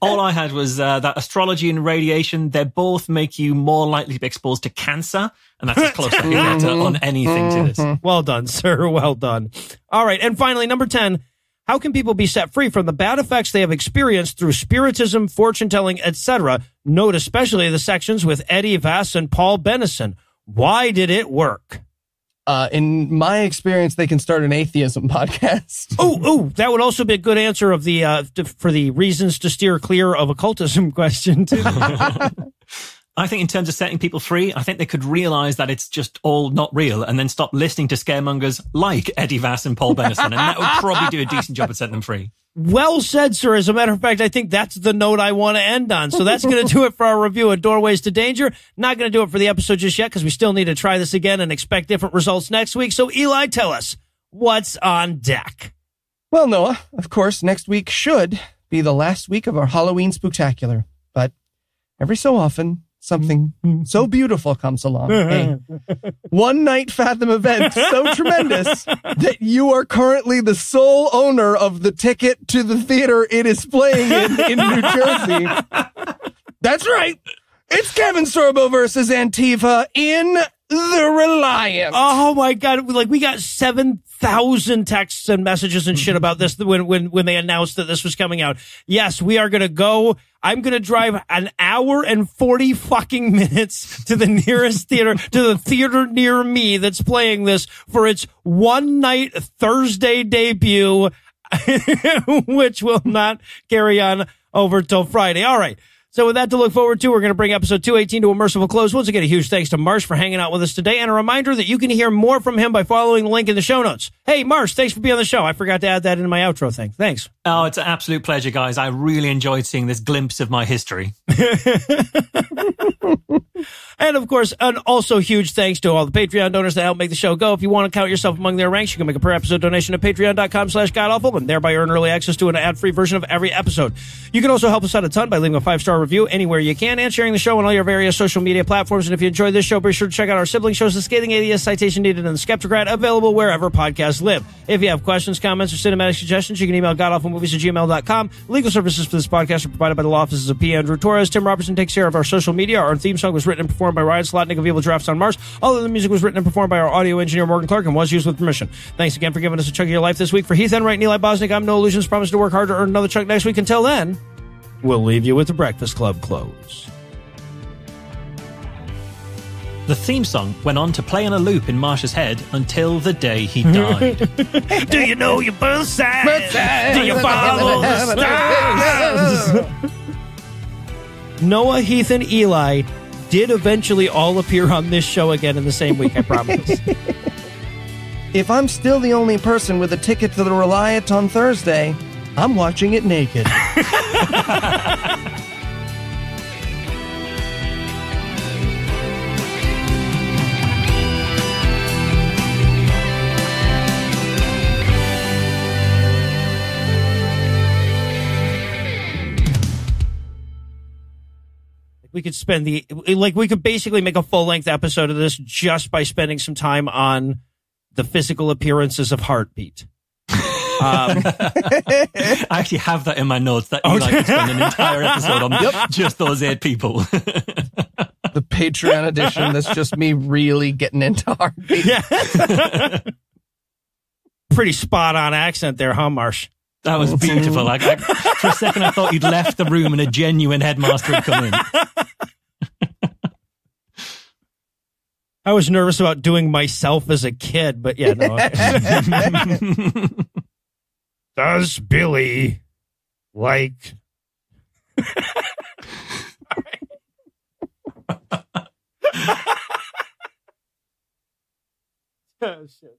All I had was uh, that astrology and radiation, they both make you more likely to be exposed to cancer And that's as close as I can get on anything to this. Well done, sir. Well done. All right. And finally, number 10. How can people be set free from the bad effects they have experienced through spiritism, fortune telling, etc.? Note especially the sections with Eddie Vass and Paul Benison. Why did it work? Uh, in my experience, they can start an atheism podcast. Oh, oh, that would also be a good answer of the uh, to, for the reasons to steer clear of occultism question too. I think in terms of setting people free, I think they could realize that it's just all not real and then stop listening to scaremongers like Eddie Vass and Paul Benison. And that would probably do a decent job at setting them free. Well said, sir. As a matter of fact, I think that's the note I want to end on. So that's going to do it for our review of Doorways to Danger. Not going to do it for the episode just yet because we still need to try this again and expect different results next week. So Eli, tell us what's on deck. Well, Noah, of course, next week should be the last week of our Halloween spectacular. But every so often, something mm-hmm. so beautiful comes along. Uh-huh. A one night Fathom event so tremendous that you are currently the sole owner of the ticket to the theater it is playing in in New Jersey. That's right. It's Kevin Sorbo versus Antifa in The Reliant. Oh my god! Like we got seven thousand texts and messages and shit mm-hmm. about this when when when they announced that this was coming out. Yes, we are gonna go. I'm gonna drive an hour and forty fucking minutes to the nearest theater to the theater near me that's playing this for its one night Thursday debut, which will not carry on over till Friday. All right. So with that to look forward to, we're going to bring episode 218 to a merciful close. Once again, a huge thanks to Marsh for hanging out with us today and a reminder that you can hear more from him by following the link in the show notes. Hey, Marsh, thanks for being on the show. I forgot to add that in my outro thing. Thanks. Oh, it's an absolute pleasure, guys. I really enjoyed seeing this glimpse of my history. And of course, and also huge thanks to all the Patreon donors that help make the show go. If you want to count yourself among their ranks, you can make a per episode donation at patreon.com slash godawful and thereby earn early access to an ad-free version of every episode. You can also help us out a ton by leaving a five-star review anywhere you can and sharing the show on all your various social media platforms. And if you enjoyed this show, be sure to check out our sibling shows, The Scathing Atheist, Citation Needed, and The Skeptocrat, available wherever podcasts live. If you have questions, comments, or cinematic suggestions, you can email godawfulmovies at gmail.com. Legal services for this podcast are provided by the law offices of P. Andrew Torres. Tim Robertson takes care of our social media. Our theme song was written and performed by Ryan Slotnick of Evil Drafts on Mars. All of the music was written and performed by our audio engineer, Morgan Clark, and was used with permission. Thanks again for giving us a chunk of your life this week. For Heath Enwright and Eli Bosnick, I'm Noah Lugeons. Promise to work hard to earn another chunk next week. Until then, we'll leave you with the Breakfast Club close. The theme song went on to play on a loop in Marsh's head until the day he died. Do you know your birth sign? Do you follow the stars? Noah, Heath, and Eli did eventually all appear on this show again in the same week, I promise. If I'm still the only person with a ticket to the Reliant on Thursday, I'm watching it naked. we could spend the like we could basically make a full length episode of this just by spending some time on the physical appearances of heartbeat. Um, I actually have that in my notes that Eli could spend an entire episode on just those eight people. the Patreon edition that's just me really getting into heartbeat. yeah. Pretty spot on accent there, huh, Marsh? That was beautiful. Like, I, for a second, I thought you'd left the room and a genuine headmaster had come in. I was nervous about doing myself as a kid, but yeah, no. Does Billy like Oh, shit.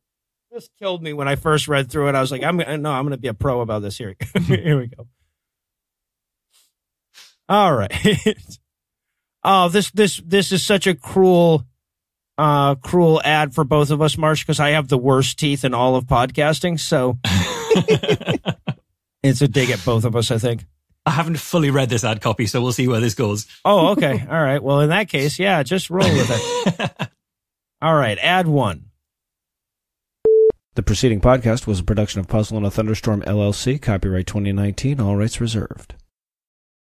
This killed me when I first read through it. I was like, I'm gonna, no, I'm to be a pro about this. Here, here we go. All right. oh, this this this is such a cruel, uh, cruel ad for both of us, Marsh, because I have the worst teeth in all of podcasting. So it's a dig at both of us, I think. I haven't fully read this ad copy, so we'll see where this goes. Oh, okay. All right. Well, in that case, yeah, just roll with it. All right. Ad one. The preceding podcast was a production of Puzzle and a Thunderstorm LLC, copyright 2019, all rights reserved.